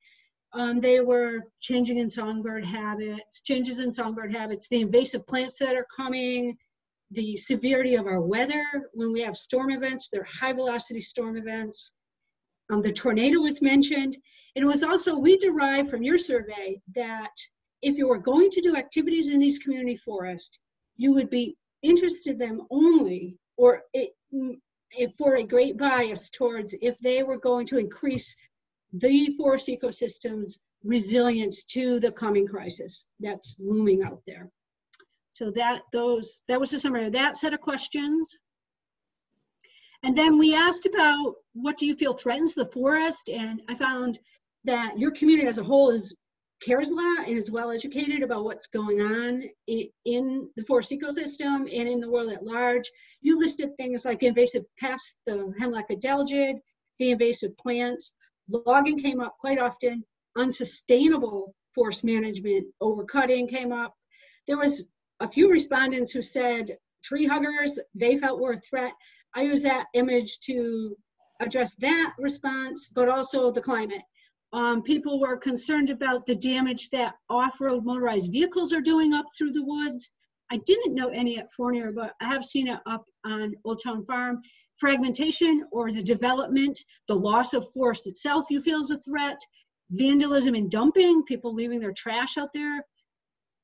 S2: Um, they were changing in songbird habits changes in songbird habits the invasive plants that are coming the severity of our weather. When we have storm events they're high velocity storm events um, the tornado was mentioned and it was also, we derived from your survey that if you were going to do activities in these community forests, you would be interested in them only or it, for a great bias towards if they were going to increase the forest ecosystem's resilience to the coming crisis that's looming out there. So that those that was the summary of that set of questions. And then we asked about what do you feel threatens the forest? And I found that your community as a whole is cares a lot and is well educated about what's going on in, the forest ecosystem and in the world at large. You listed things like invasive pests, the hemlock adelgid, the invasive plants. Logging came up quite often. Unsustainable forest management, overcutting came up. There was a few respondents who said tree huggers, they felt were a threat. I use that image to address that response, but also the climate. Um, people were concerned about the damage that off-road motorized vehicles are doing up through the woods. I didn't know any at Fournier, but I have seen it up on Old Town Farm. Fragmentation or the development, the loss of forest itself you feel is a threat. Vandalism and dumping, people leaving their trash out there.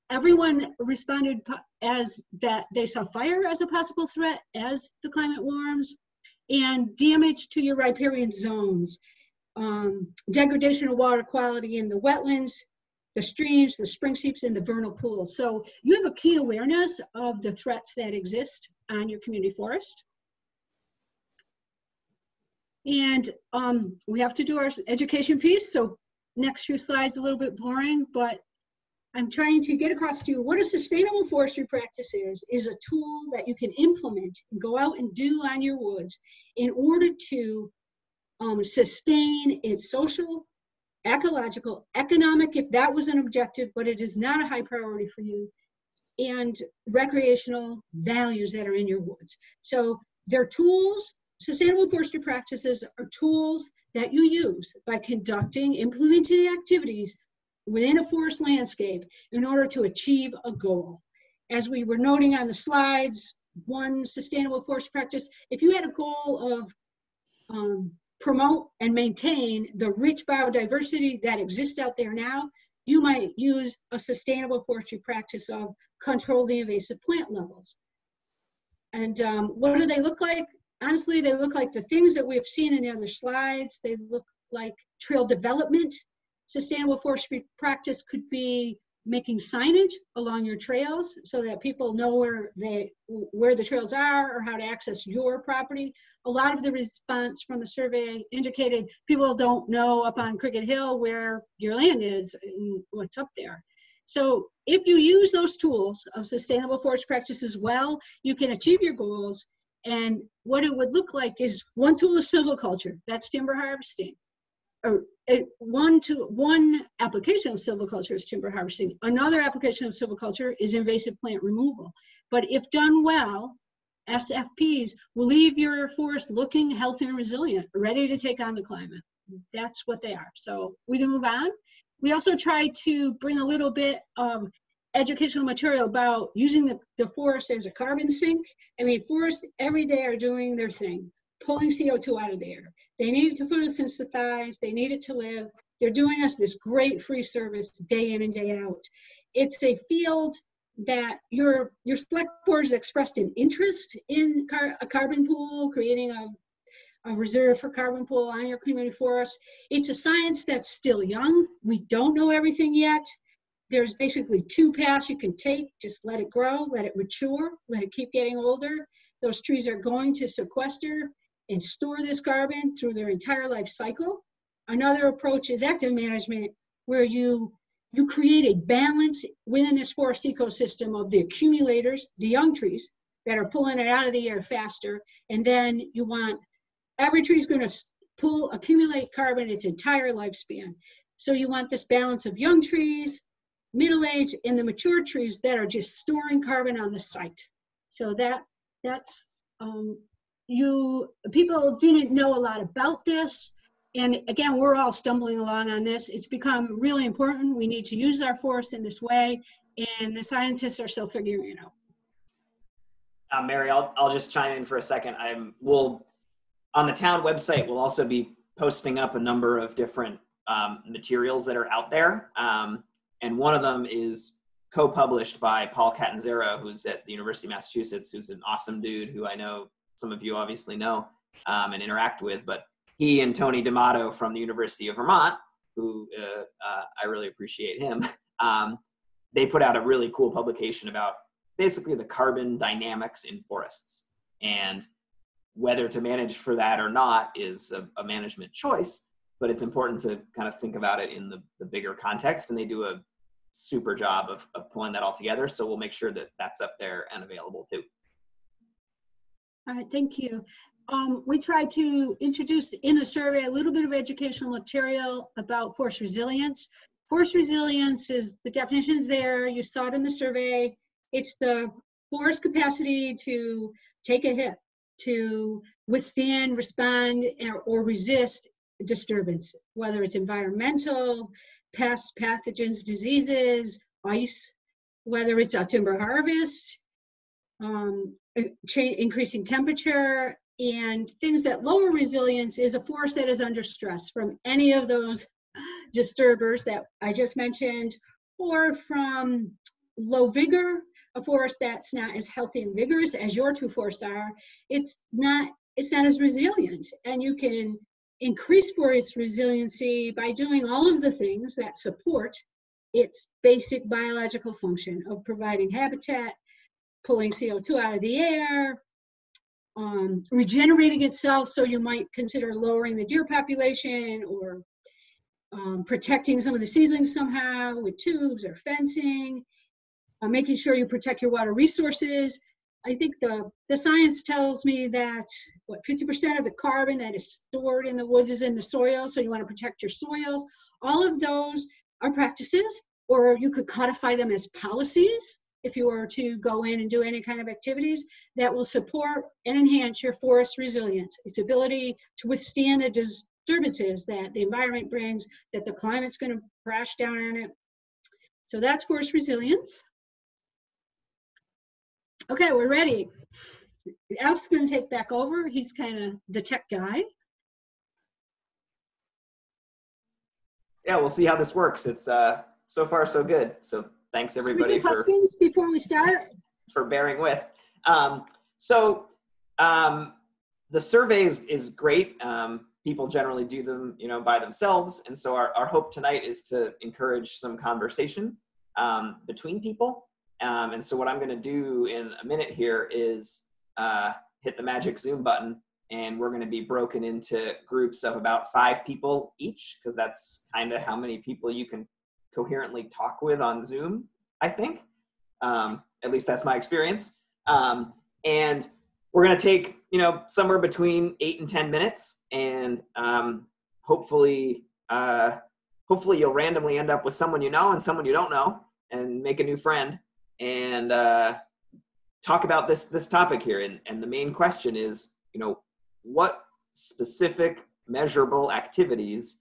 S2: Everyone responded as that they saw fire as a possible threat as the climate warms and damage to your riparian zones um, degradation of water quality in the wetlands, the streams, the spring seeps, and the vernal pools. So you have a keen awareness of the threats that exist on your community forest. And um, we have to do our education piece. So next few slides a little bit boring, but I'm trying to get across to you what a sustainable forestry practice is, is a tool that you can implement and go out and do on your woods in order to um, sustain its social, ecological, economic, if that was an objective, but it is not a high priority for you, and recreational values that are in your woods. So they're tools, sustainable forestry practices are tools that you use by conducting, implementing activities within a forest landscape in order to achieve a goal. As we were noting on the slides, one sustainable forest practice, if you had a goal of um, promote and maintain the rich biodiversity that exists out there now, you might use a sustainable forestry practice of control the invasive plant levels. And um, what do they look like? Honestly, they look like the things that we've seen in the other slides. They look like trail development. Sustainable forestry practice could be making signage along your trails so that people know where they where the trails are or how to access your property. A lot of the response from the survey indicated people don't know up on Cricket Hill where your land is and what's up there. So if you use those tools of sustainable forest practices well, you can achieve your goals. And what it would look like is one tool is silviculture, that's timber harvesting or uh, one to one application of silviculture is timber harvesting. Another application of silviculture is invasive plant removal. But if done well, SFPs will leave your forest looking healthy and resilient, ready to take on the climate. That's what they are. So we can move on. We also try to bring a little bit of educational material about using the, the forest as a carbon sink. I mean, forests every day are doing their thing pulling CO2 out of the air. They need it to photosynthesize, they need it to live. They're doing us this great free service day in and day out. It's a field that your your select board has expressed an interest in car, a carbon pool, creating a, a reserve for carbon pool on your community forest. It's a science that's still young. We don't know everything yet. There's basically two paths you can take. Just let it grow, let it mature, let it keep getting older. Those trees are going to sequester and store this carbon through their entire life cycle. Another approach is active management, where you you create a balance within this forest ecosystem of the accumulators, the young trees that are pulling it out of the air faster, and then you want every tree is going to pull accumulate carbon its entire lifespan. So you want this balance of young trees, middle age, and the mature trees that are just storing carbon on the site. So that that's um, you people didn't know a lot about this and again, we're all stumbling along on this. It's become really important. We need to use our forest in this way, and the scientists are still figuring it out.
S1: Uh, Mary, I'll, I'll just chime in for a second. I'm we'll on the town website. We'll also be posting up a number of different um, materials that are out there, um, and one of them is co-published by Paul Catanzaro, who's at the University of Massachusetts, who's an awesome dude who I know some of you obviously know um, and interact with, but he and Tony D'Amato from the University of Vermont, who uh, uh, I really appreciate him, um, they put out a really cool publication about basically the carbon dynamics in forests. And whether to manage for that or not is a, a management choice, but it's important to kind of think about it in the, the bigger context. And they do a super job of, of pulling that all together. So we'll make sure that that's up there and available too.
S2: All right, thank you um, we tried to introduce in the survey a little bit of educational material about forest resilience. Forest resilience is the definition is there. You saw it in the survey. It's the forest capacity to take a hit, to withstand, respond, or resist disturbance, whether it's environmental, pests, pathogens, diseases, ice, whether it's a timber harvest, um, Uh, increasing temperature, and things that lower resilience is a force that is under stress from any of those disturbers that I just mentioned, or from low vigor, a forest that's not as healthy and vigorous as your two forests are. It's not it's not as resilient, and you can increase forest resiliency by doing all of the things that support its basic biological function of providing habitat, pulling CO2 out of the air, um, regenerating itself. So you might consider lowering the deer population or um, protecting some of the seedlings somehow with tubes or fencing, uh, making sure you protect your water resources. I think the, the science tells me that what 50% of the carbon that is stored in the woods is in the soil, so you want to protect your soils. All of those are practices, or you could codify them as policies if you were to go in and do any kind of activities that will support and enhance your forest resilience, its ability to withstand the disturbances that the environment brings, that the climate's going to crash down on it. So that's forest resilience. Okay, we're ready. Alf's going to take back over. He's kind of the tech guy.
S1: Yeah, we'll see how this works. It's uh, so far so good. So thanks everybody
S2: for questions before we start
S1: for bearing with. Um, so um, the surveys is great. Um, people generally do them, you know, by themselves, and so our, our hope tonight is to encourage some conversation um, between people. Um, and so what I'm going to do in a minute here is uh, hit the magic Zoom button, and we're going to be broken into groups of about five people each, because that's kind of how many people you can coherently talk with on Zoom, I think. Um, at least that's my experience. Um, and we're going to take, you know, somewhere between eight and 10 minutes. And um, hopefully, uh, hopefully you'll randomly end up with someone you know and someone you don't know and make a new friend and uh, talk about this, this topic here. And, and the main question is, you know, what specific measurable activities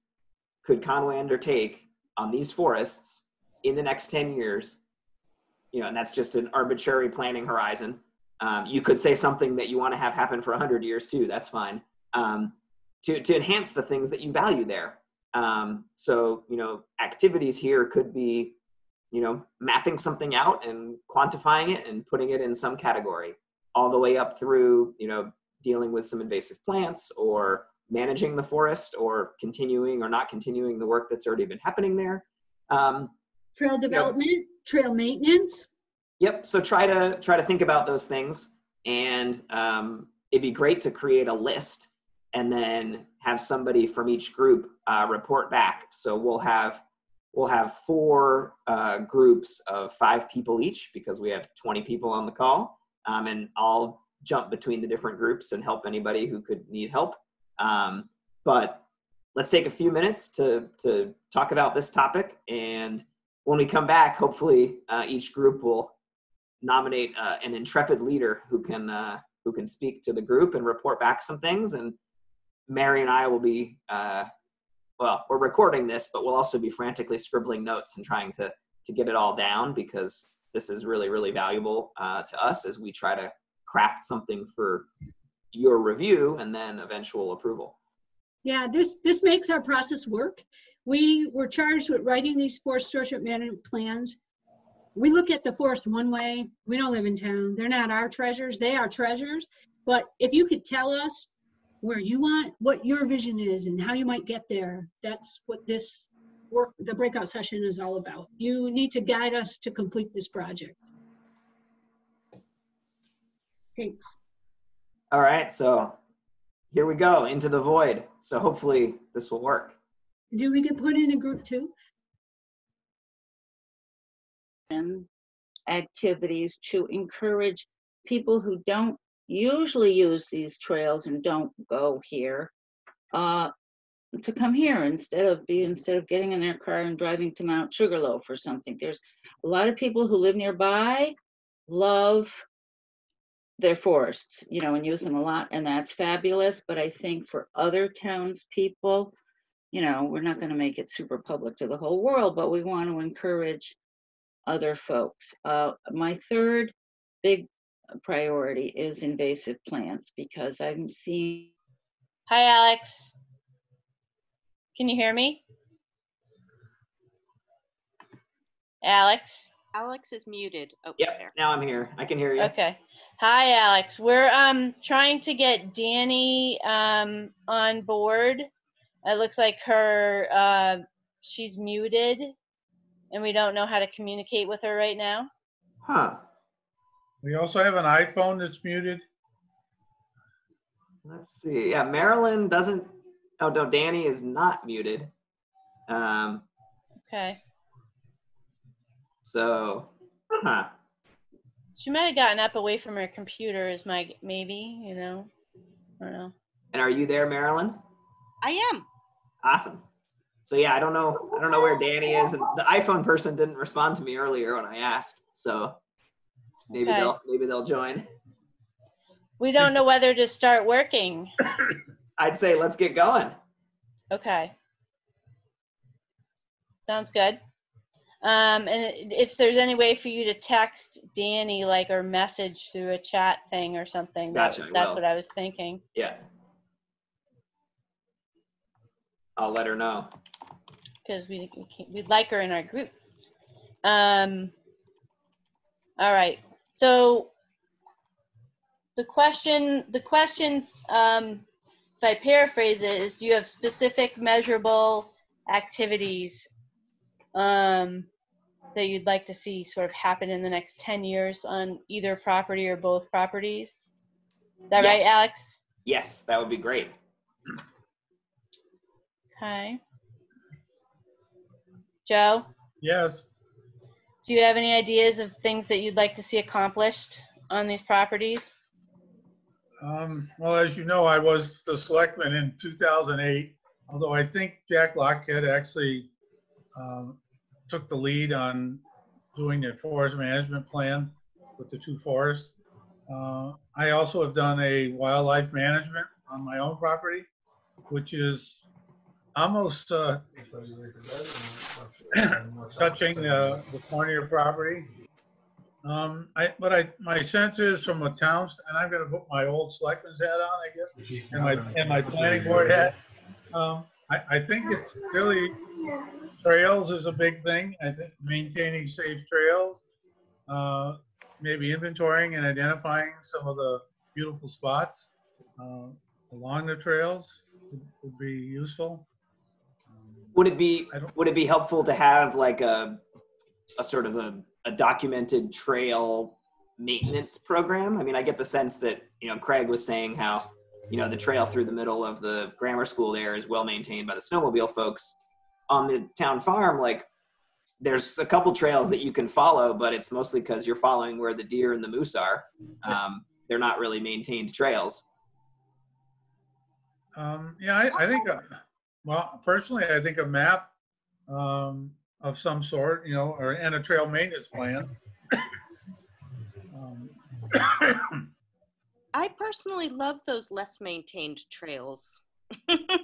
S1: could Conway undertake on these forests in the next 10 years, you know, and that's just an arbitrary planning horizon. Um, you could say something that you want to have happen for 100 years too, that's fine. Um, to, to enhance the things that you value there. Um, so, you know, activities here could be, you know, mapping something out and quantifying it and putting it in some category, all the way up through, you know, dealing with some invasive plants or managing the forest or continuing or not continuing the work that's already been happening there. Um,
S2: Trail development, trail maintenance.
S1: Yep. So try to try to think about those things, and um, it'd be great to create a list and then have somebody from each group uh, report back. So we'll have we'll have four uh, groups of five people each because we have 20 people on the call, um, and I'll jump between the different groups and help anybody who could need help. Um, but let's take a few minutes to to talk about this topic, and when we come back, hopefully uh, each group will nominate uh, an intrepid leader who can uh, who can speak to the group and report back some things. And Mary and I will be, uh, well, we're recording this, but we'll also be frantically scribbling notes and trying to to get it all down because this is really really valuable uh, to us as we try to craft something for your review and then eventual approval.
S2: Yeah, this this makes our process work. We were charged with writing these forest stewardship management plans. We look at the forest one way. We don't live in town. They're not our treasures. They are treasures. But if you could tell us where you want, what your vision is and how you might get there. That's what this work, the breakout session is all about. You need to guide us to complete this project. Thanks.
S1: All right, so here we go into the void. So hopefully this will work.
S2: Do we get put in a group too?
S3: And activities to encourage people who don't usually use these trails and don't go here uh, to come here instead of be instead of getting in their car and driving to Mount Sugarloaf or something. There's a lot of people who live nearby love their forests, you know, and use them a lot, and that's fabulous. But I think for other townspeople, you know, we're not going to make it super public to the whole world, but we want to encourage other folks. Uh, my third big priority is invasive plants because I'm seeing.
S4: Hi, Alex. Can you hear me? Alex?
S5: Alex is muted. Oh,
S1: Yep,
S5: there.
S1: now I'm here. I can hear you.
S4: Okay. Hi, Alex. We're um trying to get Danny um on board. It looks like her uh she's muted and we don't know how to communicate with her right now.
S1: Huh.
S6: We also have an iPhone that's muted.
S1: Let's see. Yeah, Marilyn doesn't. Oh no, Danny is not muted. Um.
S4: Okay.
S1: So, huh.
S4: She might have gotten up away from her computer is my maybe, you know. I don't know.
S1: And are you there, Marilyn?
S5: I am.
S1: Awesome. So yeah, I don't know. I don't know where Danny is, and the iPhone person didn't respond to me earlier when I asked. So maybe
S4: Okay.
S1: they'll maybe they'll join.
S4: We don't know whether to start working.
S1: I'd say let's get going.
S4: Okay. Sounds good. Um, and if there's any way for you to text Danny, like, or message through a chat thing or something,
S1: Gotcha, I
S4: that's what I was thinking.
S1: Yeah. I'll let her know.
S4: because we, we we'd like her in our group. Um, all right. So the question, the question, um, if I paraphrase it, is: Do you have specific measurable activities um, that you'd like to see sort of happen in the next ten years on either property or both properties? Is that right, Alex?
S1: Yes, that would be great.
S4: Okay. Joe?
S6: Yes,
S4: Do you have any ideas of things that you'd like to see accomplished on these properties?
S6: um, well, as you know, I was the selectman in 2008, although I think Jack Lockhead actually um, took the lead on doing the forest management plan with the two forests. Uh, I also have done a wildlife management on my own property, which is almost uh, touching uh, the corner of your property. Um, I, but I, my sense is from a town, and I'm gonna put my old selectman's hat on, I guess, and my, and my planning board hat. Um, I, I think it's really, trails is a big thing. I think maintaining safe trails. Uh, maybe inventorying and identifying some of the beautiful spots. uh, along the trails would- would be useful. Um,
S1: Would it be would it be helpful to have like a a sort of a, a documented trail maintenance program? I mean, I get the sense that you know Craig was saying how you know the trail through the middle of the grammar school there is well maintained by the snowmobile folks. On the town farm, like there's a couple trails that you can follow, but it's mostly because you're following where the deer and the moose are. Um, they're not really maintained trails.
S6: Um, yeah, I, I think, uh, well, personally, I think a map, um, of some sort, you know, or, and a trail maintenance plan.
S5: I personally love those less maintained trails.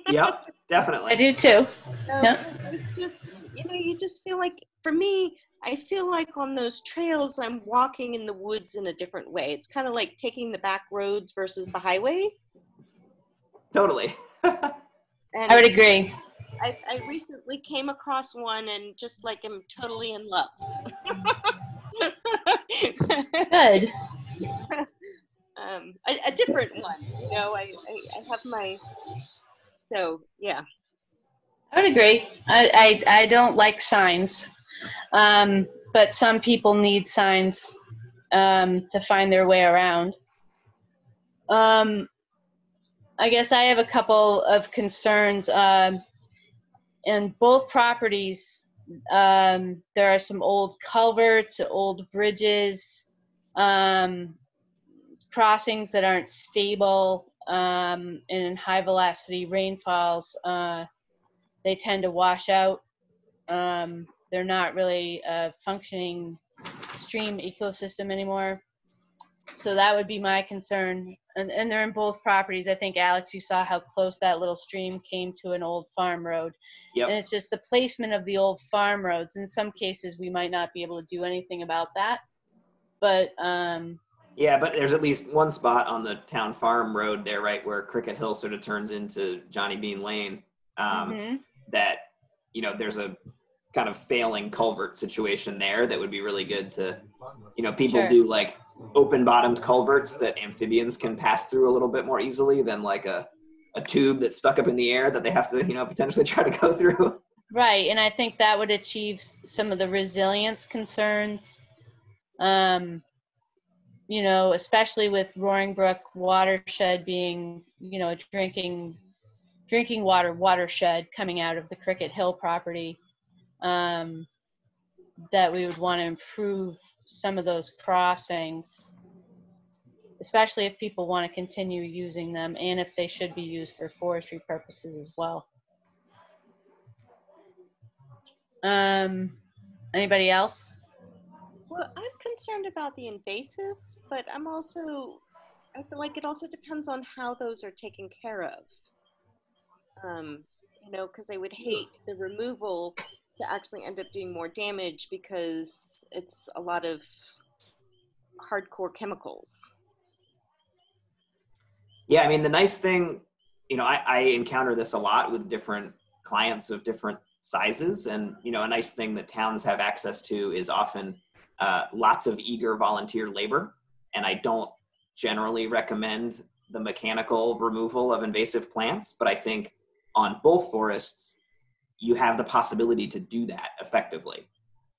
S1: Yep, definitely.
S4: I do too.
S5: No,
S4: Yeah.
S5: It's just, you know, you just feel like, for me, I feel like on those trails, I'm walking in the woods in a different way. It's kind of like taking the back roads versus the highway.
S1: Totally.
S5: And
S4: I would agree.
S5: I, I recently came across one and just like I'm totally in love.
S4: Good.
S5: Um, a, a different one, you know. I, I, I have my so yeah.
S4: I would agree. I, I, I don't like signs. Um, but some people need signs um, to find their way around. Um, I guess I have a couple of concerns. Um, in both properties, um, there are some old culverts, old bridges, um, crossings that aren't stable, um, and in high velocity rainfalls. Uh, they tend to wash out. Um, they're not really a functioning stream ecosystem anymore. So that would be my concern. And, and they're in both properties. I think, Alex, you saw how close that little stream came to an old farm road.
S1: Yep.
S4: And it's just the placement of the old farm roads. In some cases, we might not be able to do anything about that. But um,
S1: Yeah, but there's at least one spot on the town farm road there, right, where Cricket Hill sort of turns into Johnny Bean Lane. Um,
S4: mhm.
S1: That you know, there's a kind of failing culvert situation there that would be really good to, you know, people
S4: Sure.
S1: do like open bottomed culverts that amphibians can pass through a little bit more easily than like a a tube that's stuck up in the air that they have to, you know, potentially try to go through.
S4: Right, and I think that would achieve some of the resilience concerns. Um, you know, especially with Roaring Brook watershed being, you know, a drinking drinking water watershed coming out of the Cricket Hill property. Um, that we would want to improve some of those crossings, especially if people want to continue using them and if they should be used for forestry purposes as well. Um, anybody else?
S5: Well, I'm concerned about the invasives, but I'm also, I feel like it also depends on how those are taken care of. Um, you know, because I would hate the removal to actually end up doing more damage because it's a lot of hardcore chemicals.
S1: Yeah, I mean, the nice thing, you know, I, I encounter this a lot with different clients of different sizes. And, you know, a nice thing that towns have access to is often uh, lots of eager volunteer labor. And I don't generally recommend the mechanical removal of invasive plants, but I think on both forests, you have the possibility to do that effectively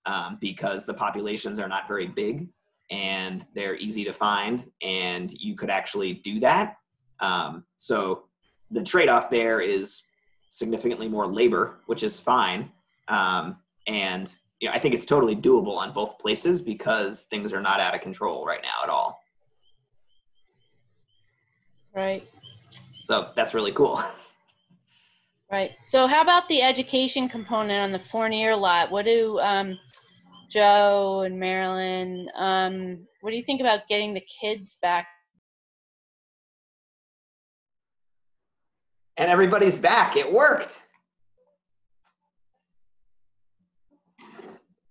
S1: um, because the populations are not very big and they're easy to find, and you could actually do that um, so the trade-off there is significantly more labor, which is fine. Um, and you know, I think it's totally doable on both places because things are not out of control right now at all.
S4: Right.
S1: So that's really cool.
S4: Right. So how about the education component on the Fournier lot? What do um, Joe and Marilyn, um, what do you think about getting the kids back?
S1: and everybody's back. It worked.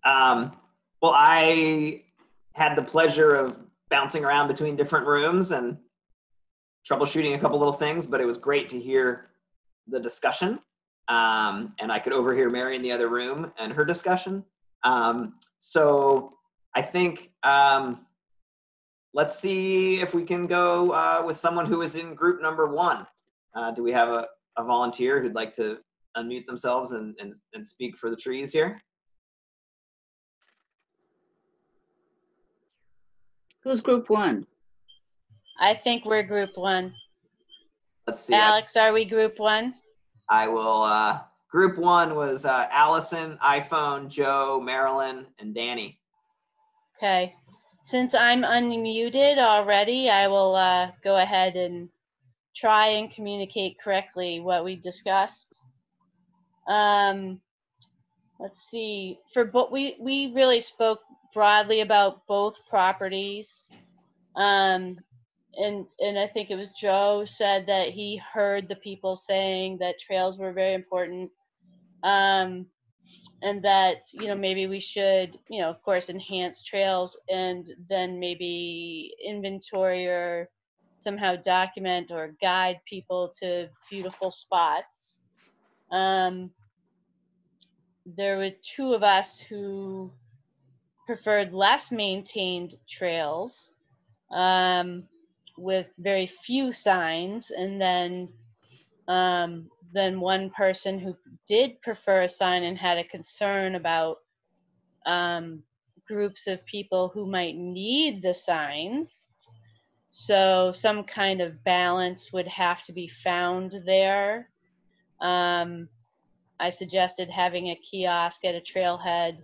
S1: Um, well, I had the pleasure of bouncing around between different rooms and troubleshooting a couple little things, but it was great to hear the discussion. Um, and I could overhear Mary in the other room and her discussion. Um, so I think um, let's see if we can go uh, with someone who is in group number one. Uh, do we have a, a volunteer who'd like to unmute themselves and, and, and speak for the trees here?
S3: Who's group one?
S4: I think we're group one.
S1: Let's see. I,
S4: Alex, are we group one?
S1: I will. Uh, group one was uh, Allison, iPhone, Joe, Marilyn, and Danny.
S4: Okay. Since I'm unmuted already, I will uh, go ahead and try and communicate correctly what we discussed. Um, let's see. For but we we really spoke broadly about both properties. Um, and and I think it was Joe said that he heard the people saying that trails were very important. Um, and that you know maybe we should you know of course enhance trails and then maybe inventory or somehow document or guide people to beautiful spots um, there were two of us who preferred less maintained trails um, with very few signs and then um, then one person who did prefer a sign and had a concern about um, groups of people who might need the signs. So some kind of balance would have to be found there. Um, I suggested having a kiosk at a trailhead,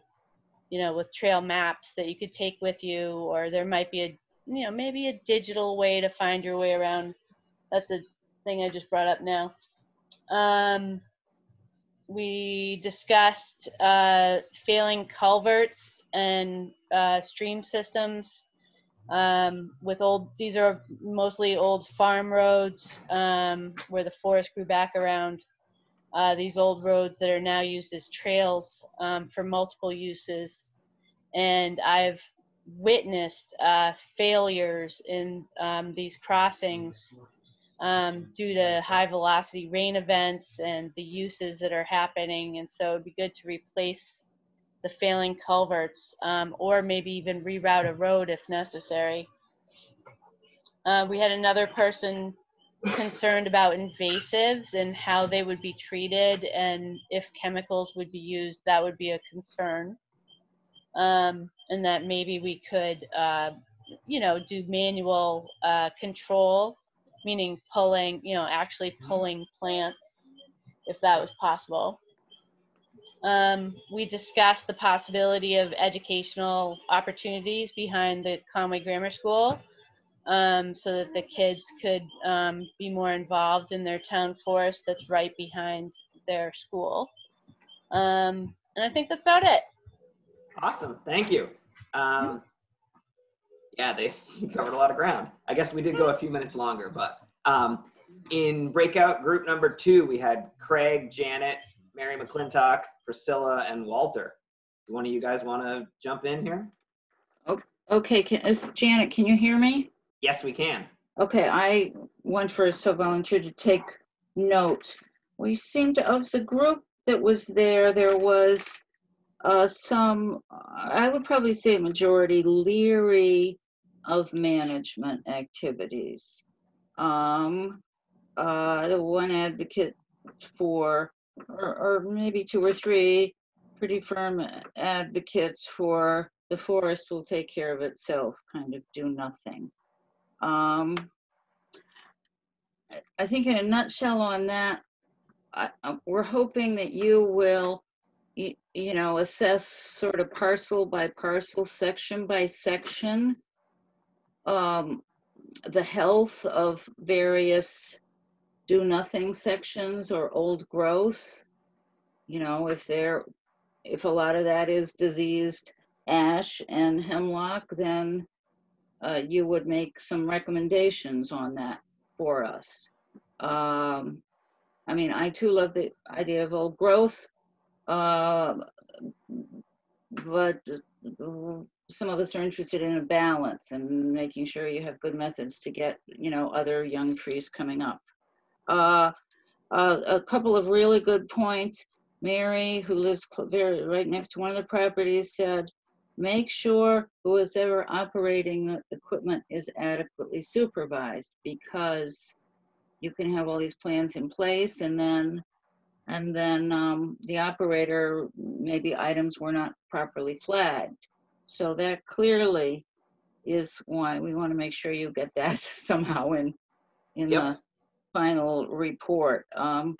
S4: you know, with trail maps that you could take with you, or there might be a, you know, maybe a digital way to find your way around. That's a thing I just brought up now. Um, we discussed uh, failing culverts and uh, stream systems um, with old, these are mostly old farm roads um, where the forest grew back around. Uh, these old roads that are now used as trails um, for multiple uses. And I've witnessed uh, failures in um, these crossings um, due to high velocity rain events and the uses that are happening. And so it'd be good to replace the failing culverts um, or maybe even reroute a road if necessary. Uh, we had another person concerned about invasives and how they would be treated and if chemicals would be used, that would be a concern. Um, and that maybe we could, uh, you know, do manual uh, control meaning pulling, you know, actually pulling plants if that was possible. Um, we discussed the possibility of educational opportunities behind the Conway Grammar School um, so that the kids could um, be more involved in their town forest that's right behind their school. Um, and I think that's about it.
S1: Awesome. Thank you. Um, yeah, they covered a lot of ground. I guess we did go a few minutes longer, but um, in breakout group number two, we had Craig, Janet, Mary McClintock, Priscilla, and Walter. Do one of you guys want to jump in here?
S3: Oh okay, can, is Janet, can you hear me?
S1: Yes, we can.
S3: Okay, I went first, so volunteered to take note. We seemed of the group that was there, there was uh, some, I would probably say a majority leery of management activities. Um, uh, the one advocate for, or, or maybe two or three pretty firm advocates for the forest will take care of itself, kind of do nothing. Um, I- think in a nutshell on that, I, I- we're hoping that you will, you, you know, assess sort of parcel by parcel, section by section, um, the health of various do-nothing sections or old growth. You know, if there, if a lot of that is diseased ash and hemlock, then uh, you would make some recommendations on that for us. Um, I mean, I too love the idea of old growth, uh, but some of us are interested in a balance and making sure you have good methods to get, you know, other young trees coming up. Uh, uh, a couple of really good points. Mary, who lives very right next to one of the properties, said make sure who is ever operating the equipment is adequately supervised because you can have all these plans in place and then and then um, the operator maybe items were not properly flagged. So that clearly is why we want to make sure you get that somehow in in
S1: Yep.
S3: the final report. Um,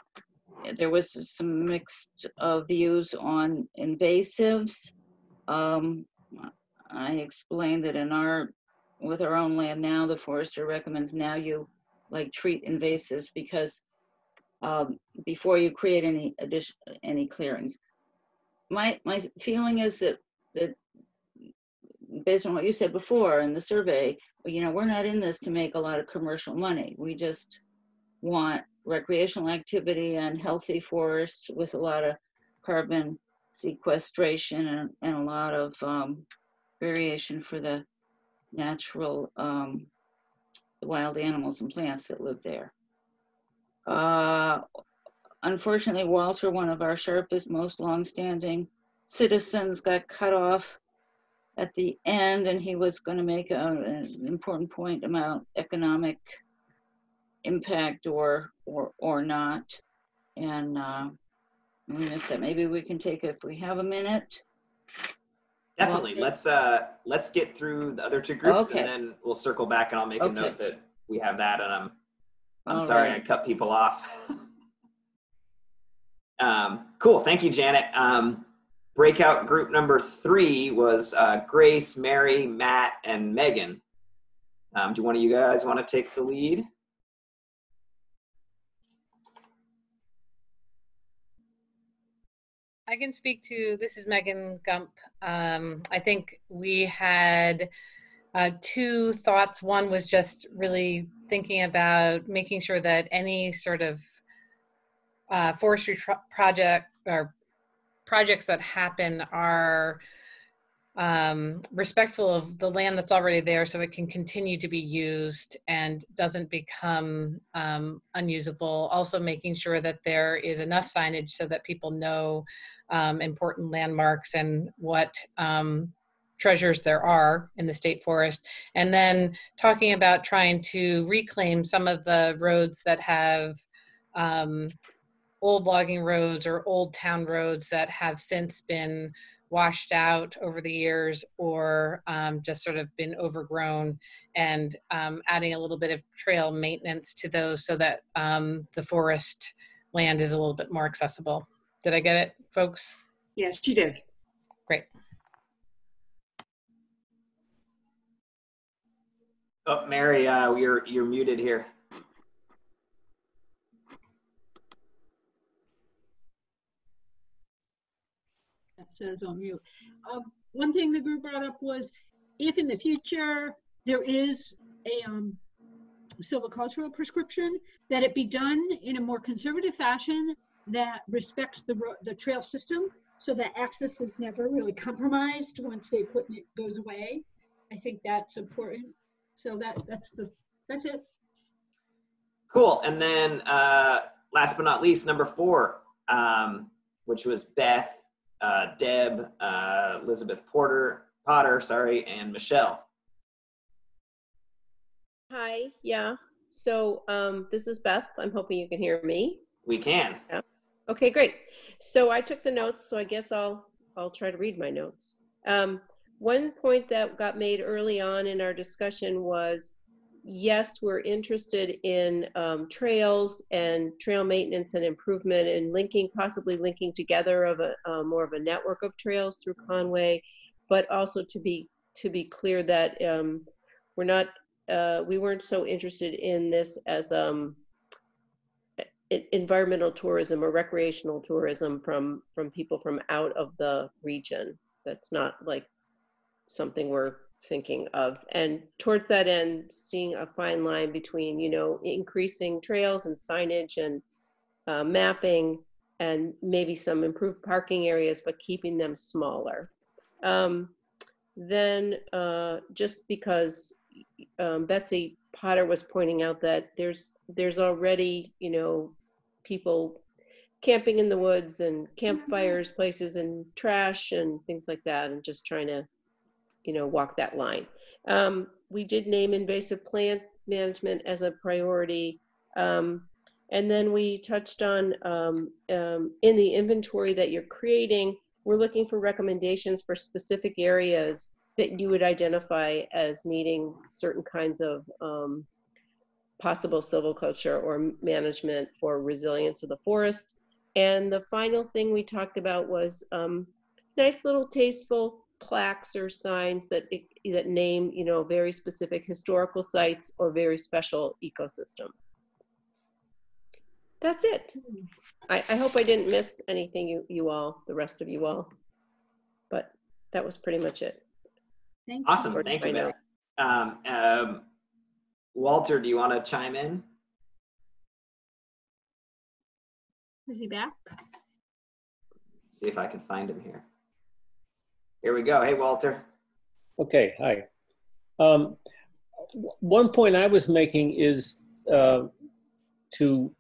S3: there was some mixed uh, views on invasives. Um, I explained that in our, with our own land now, the forester recommends now you like treat invasives because um, before you create any addition, any clearings. My, my feeling is that, that based on what you said before in the survey, you know, we're not in this to make a lot of commercial money. We just want recreational activity and healthy forests with a lot of carbon sequestration and, and a lot of um, variation for the natural um, wild animals and plants that live there. Uh, unfortunately, Walter, one of our sharpest, most longstanding citizens, got cut off at the end, and he was going to make a, an important point about economic impact or or or not. And uh, we missed that. Maybe we can take if we have a minute.
S1: Definitely. Let's uh let's get through the other two groups
S3: Okay.
S1: and then we'll circle back and I'll make a
S3: Okay.
S1: note that we have that and I'm I'm
S3: All
S1: sorry
S3: right.
S1: I cut people off. um, cool. Thank you, Janet. Um, breakout group number three was uh, Grace, Mary, Matt, and Megan. Um, do one of you guys want to take the lead?
S7: I can speak to this is Megan Gump. Um, I think we had uh, two thoughts. One was just really thinking about making sure that any sort of uh, forestry tr- project or projects that happen are um, respectful of the land that's already there so it can continue to be used and doesn't become um, unusable. Also, making sure that there is enough signage so that people know um, important landmarks and what um, treasures there are in the state forest. And then talking about trying to reclaim some of the roads that have um, old logging roads or old town roads that have since been washed out over the years or um, just sort of been overgrown and um, adding a little bit of trail maintenance to those so that um, the forest land is a little bit more accessible. Did I get it, folks?
S8: Yes, you did.
S7: Great.
S1: Oh, Mary, uh, you're you're muted here.
S2: Says on mute. Um, one thing the group brought up was if in the future there is a um, silvicultural prescription, that it be done in a more conservative fashion that respects the, the trail system so that access is never really compromised once the equipment goes away. I think that's important. So that that's the that's it.
S1: Cool. And then uh, last but not least, number four, um, which was Beth, uh, Deb, uh, Elizabeth Porter, Potter, sorry, and Michelle.
S9: Hi, yeah. So um, this is Beth. I'm hoping you can hear me.
S1: We can. Yeah.
S9: Okay, great. So I took the notes, so I guess I'll I'll try to read my notes. Um, one point that got made early on in our discussion was, yes, we're interested in um, trails and trail maintenance and improvement and linking, possibly linking together of a uh, more of a network of trails through Conway, but also to be to be clear that um, we're not uh, we weren't so interested in this as um, environmental tourism or recreational tourism from from people from out of the region. That's not like something we're thinking of. And towards that end, seeing a fine line between you know increasing trails and signage and uh, mapping and maybe some improved parking areas, but keeping them smaller. Um, then uh, just because um, Betsy Potter was pointing out that there's there's already you know people camping in the woods and campfires places and trash and things like that and just trying to you know, walk that line. Um, we did name invasive plant management as a priority. Um, and then we touched on um, um, in the inventory that you're creating, we're looking for recommendations for specific areas that you would identify as needing certain kinds of um, possible silviculture or management for resilience of the forest. And the final thing we talked about was um, nice little tasteful plaques or signs that that name you know very specific historical sites or very special ecosystems. That's it. I, I hope I didn't miss anything you you all, the rest of you all, but that was pretty much it.
S2: Thank you.
S1: Awesome.
S9: Or
S1: Thank you,
S9: find
S1: Um, um, Walter, do you want to chime in?
S2: Is he back?
S1: See if I can find him here. Here we go. Hey, Walter.
S8: Okay, hi. Um, one point I was making is uh, to,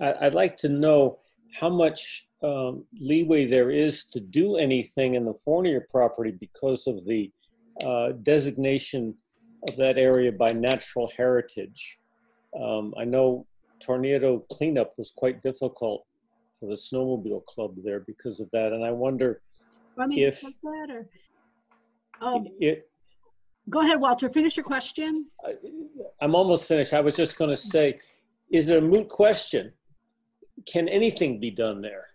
S8: I, I'd like to know how much um, leeway there is to do anything in the Fournier property because of the uh, designation of that area by natural heritage. Um, I know tornado cleanup was quite difficult for the snowmobile club there because of that, and I wonder
S2: Want me to
S8: If-
S2: take that or? Oh,
S8: it,
S2: go ahead, Walter. Finish your question.
S8: I- I'm almost finished. I was just going to say, is it a moot question? Can anything be done there?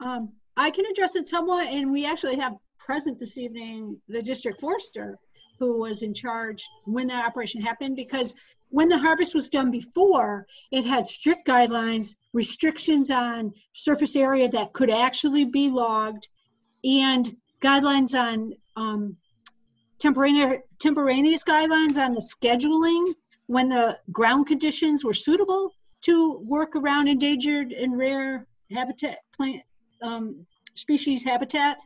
S2: Um, I can address it somewhat, and we actually have present this evening the district forester who was in charge when that operation happened because when the harvest was done before, it had strict guidelines, restrictions on surface area that could actually be logged, and guidelines on um, temporaneous guidelines on the scheduling when the ground conditions were suitable to work around endangered and rare habitat plant um, species habitat.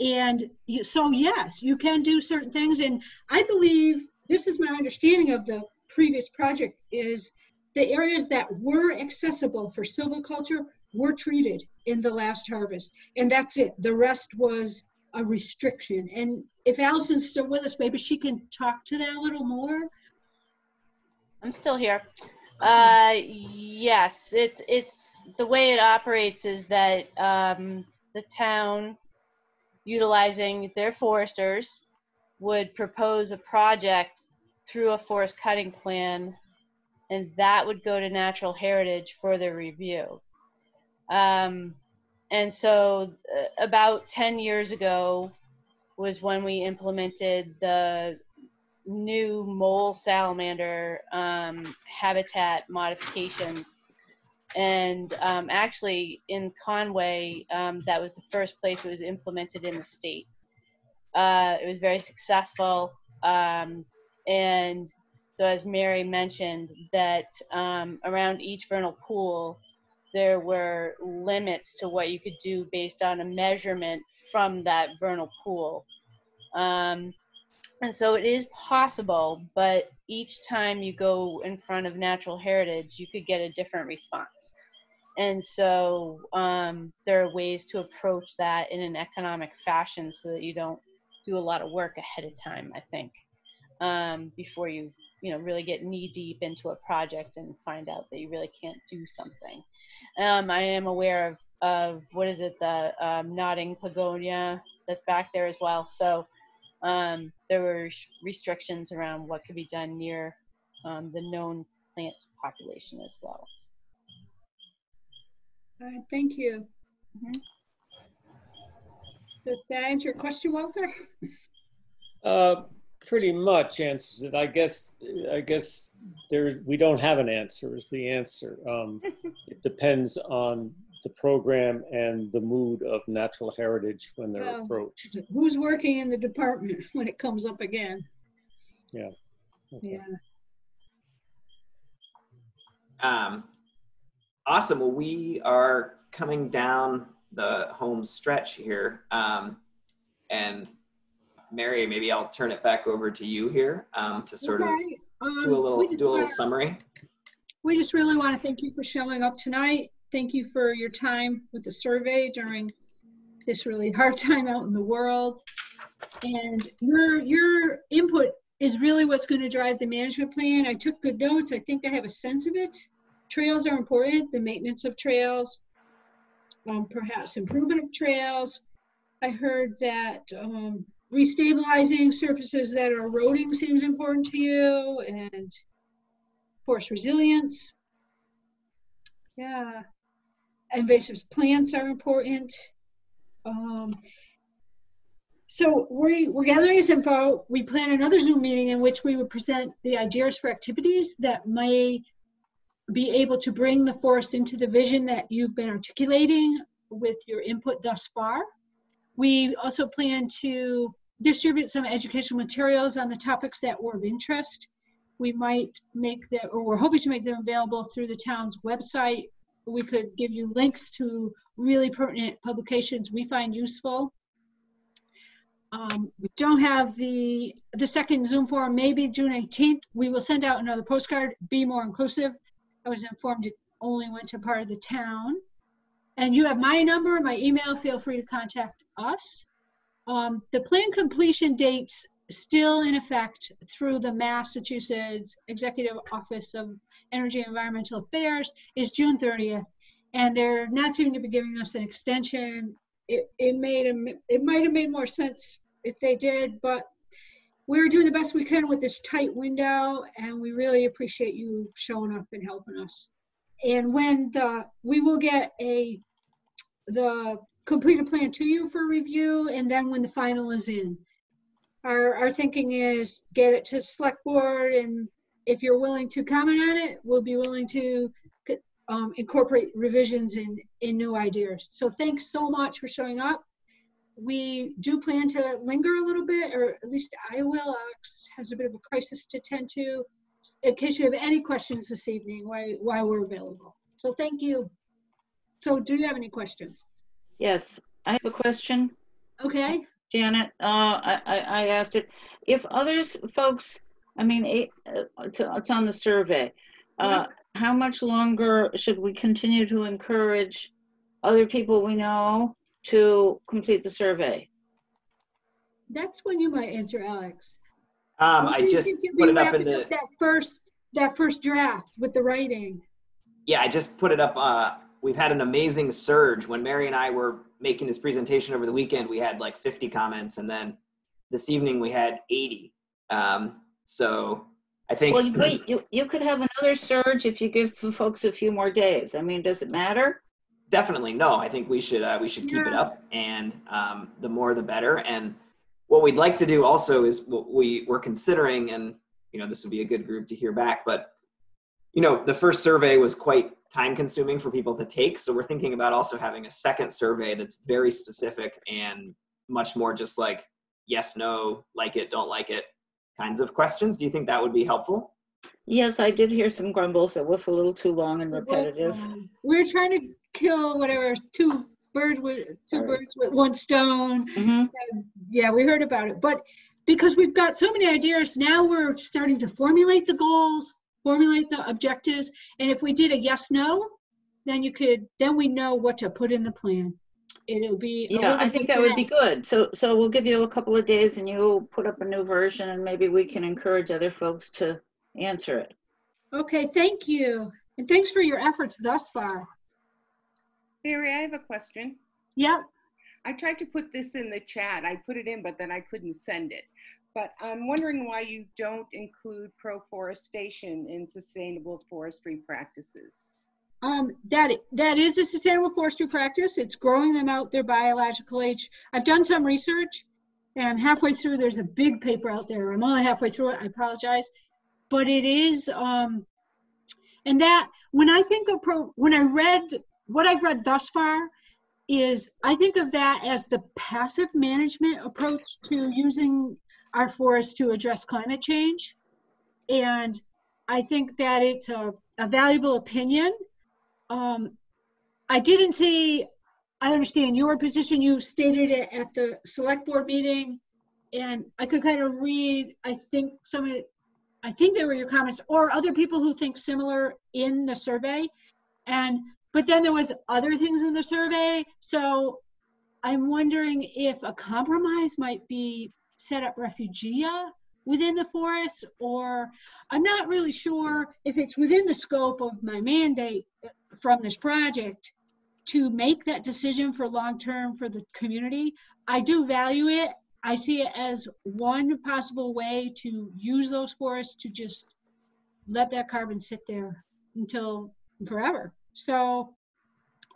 S2: And you, so, yes, you can do certain things. And I believe this is my understanding of the previous project is the areas that were accessible for silviculture were treated in the last harvest. And that's it. The rest was a restriction. And if Allison's still with us, maybe she can talk to that a little more.
S4: I'm still here. Uh, yes, it's it's the way it operates is that um, the town, utilizing their foresters, would propose a project through a forest cutting plan, and that would go to natural heritage for their review. Um, and so, uh, about 10 years ago was when we implemented the new mole salamander um, habitat modifications. And um, actually, in Conway, um, that was the first place it was implemented in the state. Uh, it was very successful. Um, and so, as Mary mentioned, that um, around each vernal pool, there were limits to what you could do based on a measurement from that vernal pool. Um, and so it is possible, but each time you go in front of natural heritage, you could get a different response. And so um, there are ways to approach that in an economic fashion so that you don't do a lot of work ahead of time, I think, um, before you, you know, really get knee deep into a project and find out that you really can't do something. Um, I am aware of, of what is it, the um, nodding pogonia that's back there as well. So um, there were restrictions around what could be done near um, the known plant population as well.
S2: All right, thank you.
S4: Mhm.
S2: Does that answer your question, Walter?
S8: Uh, pretty much answers it. I guess, I guess there, we don't have an answer is the answer. Um, it depends on the program and the mood of natural heritage when they're
S2: Well,
S8: approached.
S2: Who's working in the department when it comes up again?
S8: Okay.
S2: Yeah.
S1: Um, awesome. Well, we are coming down the home stretch here. Um, and Mary, maybe I'll turn it back over to you here um, to sort of
S2: um,
S1: do a little do a little
S2: wanna-
S1: summary.
S2: We just really want to thank you for showing up tonight. Thank you for your time with the survey during this really hard time out in the world. And your your input is really what's going to drive the management plan. I took good notes. I think I have a sense of it. Trails are important, the maintenance of trails, um, perhaps improvement of trails. I heard that um, restabilizing surfaces that are eroding seems important to you and forest resilience. Yeah. Invasive plants are important. Um, so we, we're gathering this info. We plan another Zoom meeting in which we would present the ideas for activities that may be able to bring the forest into the vision that you've been articulating with your input thus far. We also plan to distribute some educational materials on the topics that were of interest. We might make that, or we're hoping to make them available through the town's website. We could give you links to really pertinent publications we find useful. Um, we don't have the the second Zoom forum, maybe June 18th. We will send out another postcard, be more inclusive. I was informed it only went to part of the town. And you have my number, my email, feel free to contact us. Um, the plan completion dates still in effect through the Massachusetts Executive Office of Energy and Environmental Affairs is June 30th. And they're not seeming to be giving us an extension. It, it made a, it might have made more sense if they did, but we're doing the best we can with this tight window and we really appreciate you showing up and helping us. And when the, we will get a, the completed plan to you for review and then when the final is in. Our, our thinking is get it to select board and if you're willing to comment on it, we'll be willing to um, incorporate revisions in, in new ideas. So thanks so much for showing up. We do plan to linger a little bit, or at least I will. Alex has a bit of a crisis to tend to. In case you have any questions this evening, why, why we're available. So thank you. So do you have any questions?
S3: Yes, I have a question.
S2: Okay.
S3: Janet, uh, I, I, I asked it, if others, folks, I mean, it, uh, it's, it's on the survey. Uh, how much longer should we continue to encourage other people we know to complete the survey?
S2: That's when you might answer, Alex.
S1: Um, I just put it up in
S2: wrapping
S1: the,
S2: That first, that first draft with the writing.
S1: yeah, I just put it up. Uh, we've had an amazing surge. When Mary and I were making this presentation over the weekend, we had like 50 comments, and then this evening we had 80. Um, so I think
S3: Well, you- wait, you, you could have another surge if you give the folks a few more days. I mean, does it matter?
S1: definitely no. I think we should uh, we should keep it up, and um, the more the better. And what we'd like to do also is what we we're considering, and you know this would be a good group to hear back, but you know the first survey was quite time consuming for people to take, so we're thinking about also having a second survey that's very specific and much more just like yes, no, like it, don't like it kinds of questions. Do you think that would be helpful?
S3: Yes, I did hear some grumbles. It was a little too long and repetitive.
S2: um, We're trying to kill whatever, two birds with, two
S3: Right.
S2: birds with one stone.
S3: Mhm.
S2: Yeah, we heard about it, but because we've got so many ideas, now we're starting to formulate the goals, formulate the objectives, and if we did a yes, no, then you could, then we know what to put in the plan. It'll be.
S3: Yeah, I think that would be good. So, so we'll give you a couple of days and you'll put up a new version and maybe we can encourage other folks to answer it.
S2: Okay, thank you, and thanks for your efforts thus far.
S10: Mary, I have a question.
S2: Yep,
S10: I tried to put this in the chat. I put it in, but then I couldn't send it. But I'm wondering why you don't include proforestation in sustainable forestry practices.
S2: Um, that, that is a sustainable forestry practice. It's growing them out their biological age. I've done some research and I'm halfway through. There's a big paper out there. I'm only halfway through it. I apologize. But it is, um, and that, when I think of, pro, when I read, what I've read thus far is I think of that as the passive management approach to using our forests to address climate change. And I think that it's a, a valuable opinion. Um, I didn't see, I understand your position, you stated it at the select board meeting, and I could kind of read, I think some of it, I think they were your comments, or other people who think similar in the survey. And, but then there was other things in the survey, so I'm wondering if a compromise might be set up refugia within the forest, or I'm not really sure if it's within the scope of my mandate from this project to make that decision for long-term for the community. I do value it. I see it as one possible way to use those forests to just let that carbon sit there until forever. So,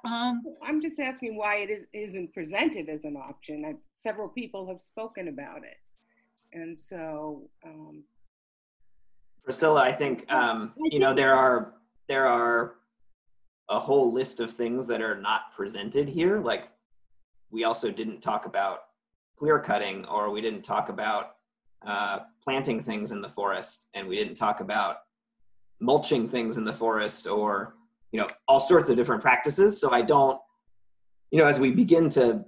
S2: um,
S10: I'm just asking why it is, isn't presented as an option. Several people have spoken about it. And so, um,
S1: Priscilla, I think um, you know there are there are a whole list of things that are not presented here. Like we also didn't talk about clear cutting, or we didn't talk about uh, planting things in the forest, and we didn't talk about mulching things in the forest, or you know all sorts of different practices. So I don't, you know, as we begin to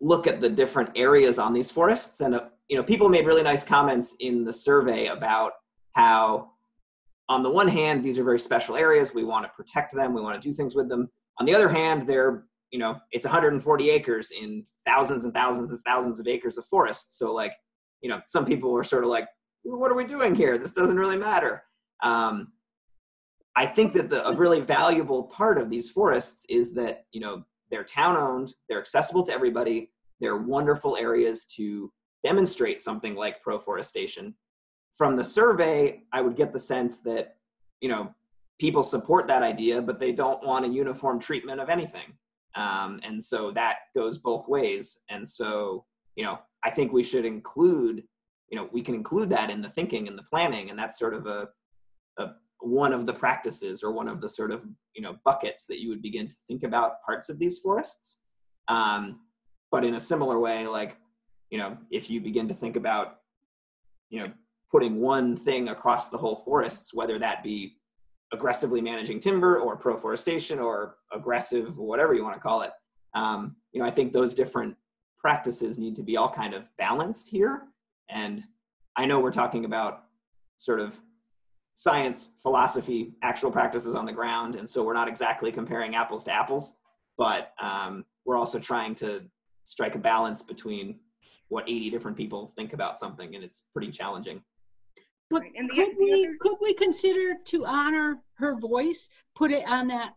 S1: look at the different areas on these forests, and uh, you know, people made really nice comments in the survey about how on the one hand these are very special areas. We want to protect them. We want to do things with them. On the other hand they're you know it's 140 acres in thousands and thousands and thousands of acres of forest. So like you know some people are sort of like what are we doing here? This doesn't really matter. Um, i think that the, a really valuable part of these forests is that you know they're town owned they're accessible to everybody they're wonderful areas to demonstrate something like proforestation from the survey, I would get the sense that, you know, people support that idea, but they don't want a uniform treatment of anything. Um, and so that goes both ways. And so, you know, I think we should include, you know, we can include that in the thinking and the planning, and that's sort of a, a one of the practices or one of the sort of you know buckets that you would begin to think about parts of these forests. Um, but in a similar way, like you know, if you begin to think about, you know, putting one thing across the whole forests, whether that be aggressively managing timber or proforestation or aggressive, whatever you want to call it. Um, you know, I think those different practices need to be all kind of balanced here. And I know we're talking about sort of science, philosophy, actual practices on the ground, and so we're not exactly comparing apples to apples, but um, we're also trying to strike a balance between what 80 different people think about something, and it's pretty challenging.
S2: But
S10: Right, and the-
S2: could
S10: the
S2: we,
S10: other-
S2: could we consider to honor her voice, put it on that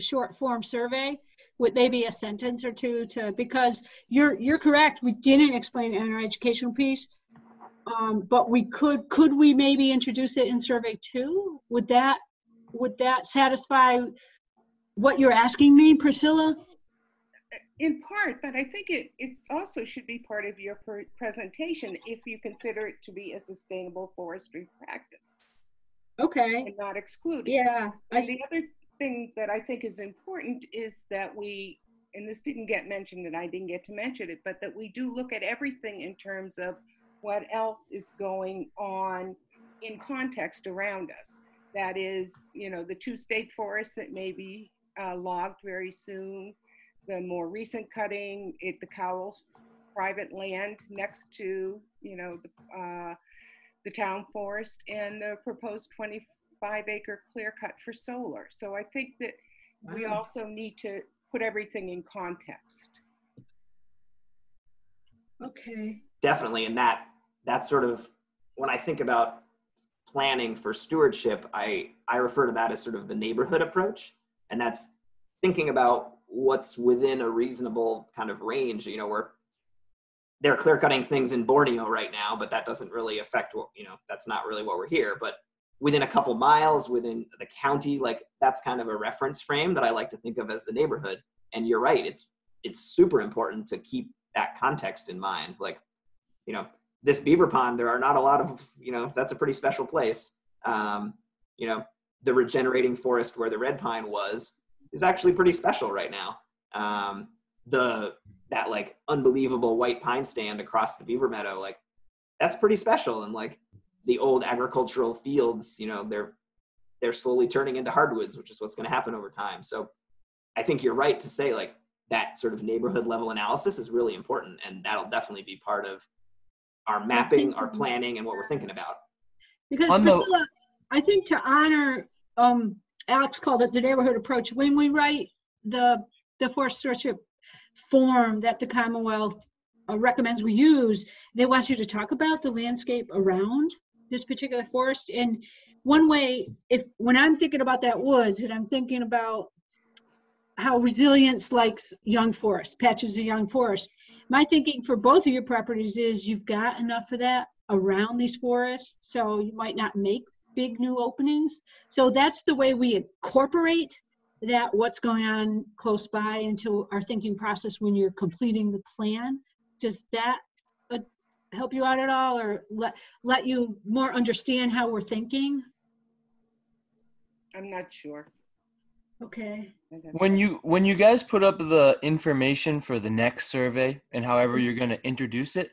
S2: short form survey with maybe a sentence or two to, because you're, you're correct, we didn't explain in our educational piece. Um, but we could, could we maybe introduce it in survey two? Would that, would that satisfy what you're asking me, Priscilla?
S10: in part, but I think it it's also should be part of your pre- presentation if you consider it to be a sustainable forestry practice
S2: Okay,
S10: and not excluded.
S2: yeah,
S10: And the other thing that I think is important is that we, and this didn't get mentioned and I didn't get to mention it, but that we do look at everything in terms of what else is going on in context around us. That is, you know, the two state forests that may be uh, logged very soon, the more recent cutting, it, the Cowles private land next to, you know, the, uh, the town forest and the proposed 25 acre clear cut for solar. So I think that we also need to put everything in context.
S2: okay,
S1: definitely and that that sort of when i think about planning for stewardship i i refer to that as sort of the neighborhood approach. And that's thinking about what's within a reasonable kind of range you know where they're clear cutting things in borneo right now but that doesn't really affect what you know that's not really what we're here. But within a couple miles within the county like that's kind of a reference frame that i like to think of as the neighborhood. And you're right it's it's super important to keep that context in mind. Like you know this beaver pond there are not a lot of you know that's a pretty special place. Um, you know the regenerating forest where the red pine was is actually pretty special right now. Um, the that like unbelievable white pine stand across the beaver meadow like that's pretty special. And like the old agricultural fields you know they're they're slowly turning into hardwoods which is what's going to happen over time. So i think you're right to say like that sort of neighborhood level analysis is really important and that'll definitely be part of our mapping our planning and what we're thinking about
S2: because
S11: On the-
S2: Priscilla, I think to honor, um, Alex called it the neighborhood approach, when we write the, the forest stewardship form that the Commonwealth uh, recommends we use, they want you to talk about the landscape around this particular forest. And one way, if when I'm thinking about that woods, and I'm thinking about how resilience likes young forest, patches of young forest. My thinking for both of your properties is you've got enough of that around these forests, so you might not make big new openings. So that's the way we incorporate that what's going on close by into our thinking process when you're completing the plan. Does that uh, help you out at all or let, let you more understand how we're thinking?
S10: I'm not sure.
S2: Okay.
S11: When you when you guys put up the information for the next survey and however you're going to introduce it,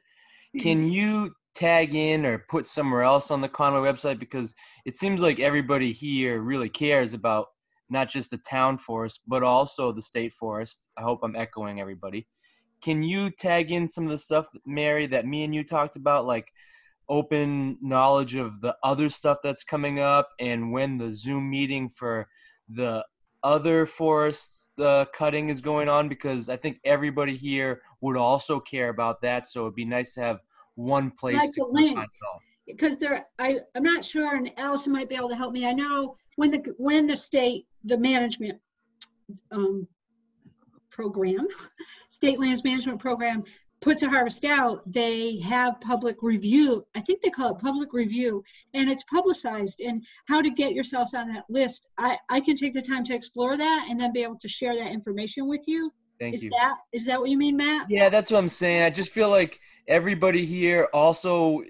S11: can you tag in or put somewhere else on the Conway website because it seems like everybody here really cares about not just the town forest but also the state forest. I hope I'm echoing everybody. Can you tag in some of the stuff, Mary, that me and you talked about, like open knowledge of the other stuff that's coming up and when the Zoom meeting for the other forests uh, cutting is going on because I think everybody here would also care about that. So it'd be nice to have one place
S2: Like
S11: to
S2: link. because there, I, I'm not sure, and Allison might be able to help me. I know when the, when the state, the management, um, program, state lands management program puts a harvest out, they have public review. I think they call it public review, and it's publicized and how to get yourselves on that list. I, I can take the time to explore that and then be able to share that information with you.
S11: Thank
S2: Is
S11: you.
S2: that, is that what you mean, Matt?
S11: Yeah, that's what I'm saying. I just feel like everybody here also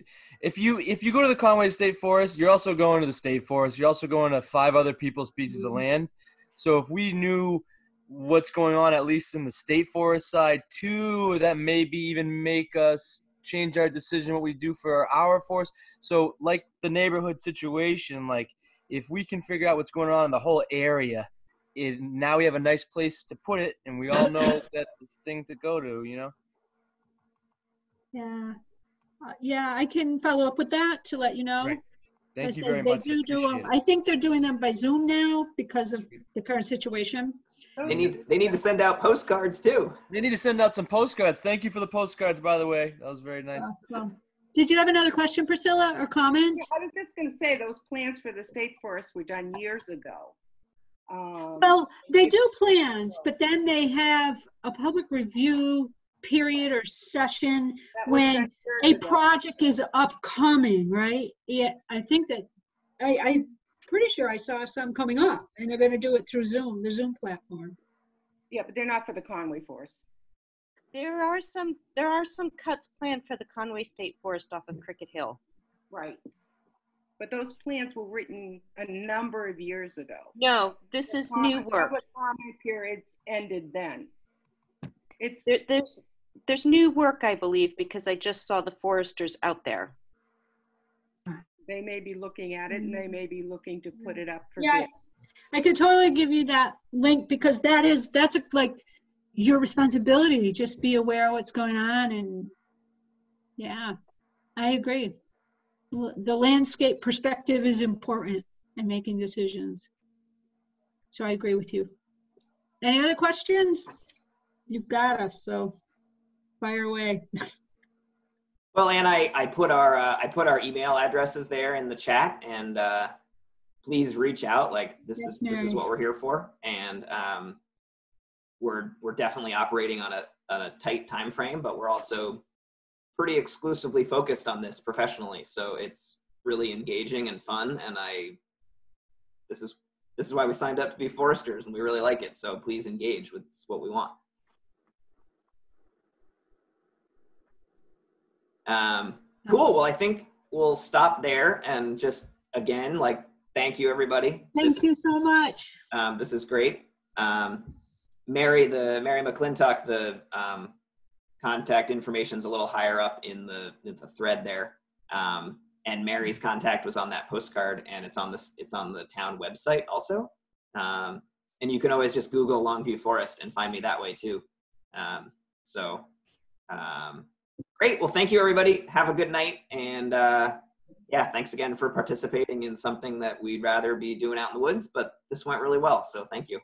S11: if you if you go to the Conway State Forest, you're also going to the state forest. You're also going to five other people's pieces of mm-hmm. land. So if we knew what's going on at least in the state forest side too, that maybe even make us change our decision what we do for our forest. So like the neighborhood situation, like if we can figure out what's going on in the whole area, it, now we have a nice place to put it, and we all know that it's thing to go to. You know.
S2: Yeah. Uh, Yeah, I can follow up with that to let you know.
S11: Right. Thank you
S2: they-
S11: very
S2: they
S11: much. I
S2: do do 'em-
S11: appreciate it.
S2: I think they're doing them by Zoom now because of the current situation.
S1: They need they need to send out postcards too.
S11: They need to send out some postcards. Thank you for the postcards, by the way. That was very nice.
S2: So- Did you have another question, Priscilla, or comment?
S10: Yeah, I was just gonna say, those plans for the state forest were done years ago. Um,
S2: Well, they do plans, but then they have a public review period or session when a project is upcoming, right? Yeah, I think that, I, I'm pretty sure I saw some coming up and they're gonna do it through Zoom, the Zoom platform.
S10: Yeah, but they're not for the Conway Forest.
S5: There are some, there are some cuts planned for the Conway State Forest off of Cricket Hill.
S10: Right. But those plans were written a number of years ago.
S5: No, this is
S10: The
S5: new
S10: comment-
S5: work.
S10: Public comment periods ended then. It's,
S5: There, there's, there's new work, I believe, because I just saw the foresters out there.
S10: They may be looking at it and they mm-hmm. may be looking to put it up for
S2: Yeah,
S10: bid.
S2: I could totally give you that link because that is, that's like your responsibility. Just be aware of what's going on and, yeah, I agree. The landscape perspective is important in making decisions. So I agree with you. Any other questions? You've got us, so fire away.
S1: Well, and I, I put our uh, I put our email addresses there in the chat, and uh, please reach out. Like this
S2: Yes,
S1: is this is what we're here for, and um, we're we're definitely operating on a on a tight time frame, but we're also pretty exclusively focused on this professionally. So it's really engaging and fun, and I this is this is why we signed up to be foresters, and we really like it. So please engage with what we want. Um, cool. Well, I think we'll stop there and just again, like, thank you, everybody. This,
S2: Thank you so much.
S1: um, this is great. Um, Mary, the Mary McClintock, the um, contact is a little higher up in the in the thread there. Um, and Mary's contact was on that postcard, and it's on this it's on the town website also. Um, and you can always just Google Longview Forest and find me that way too. Um, so. Um, Great. Well, thank you, everybody. Have a good night. And uh, yeah, thanks again for participating in something that we'd rather be doing out in the woods, but this went really well. So thank you.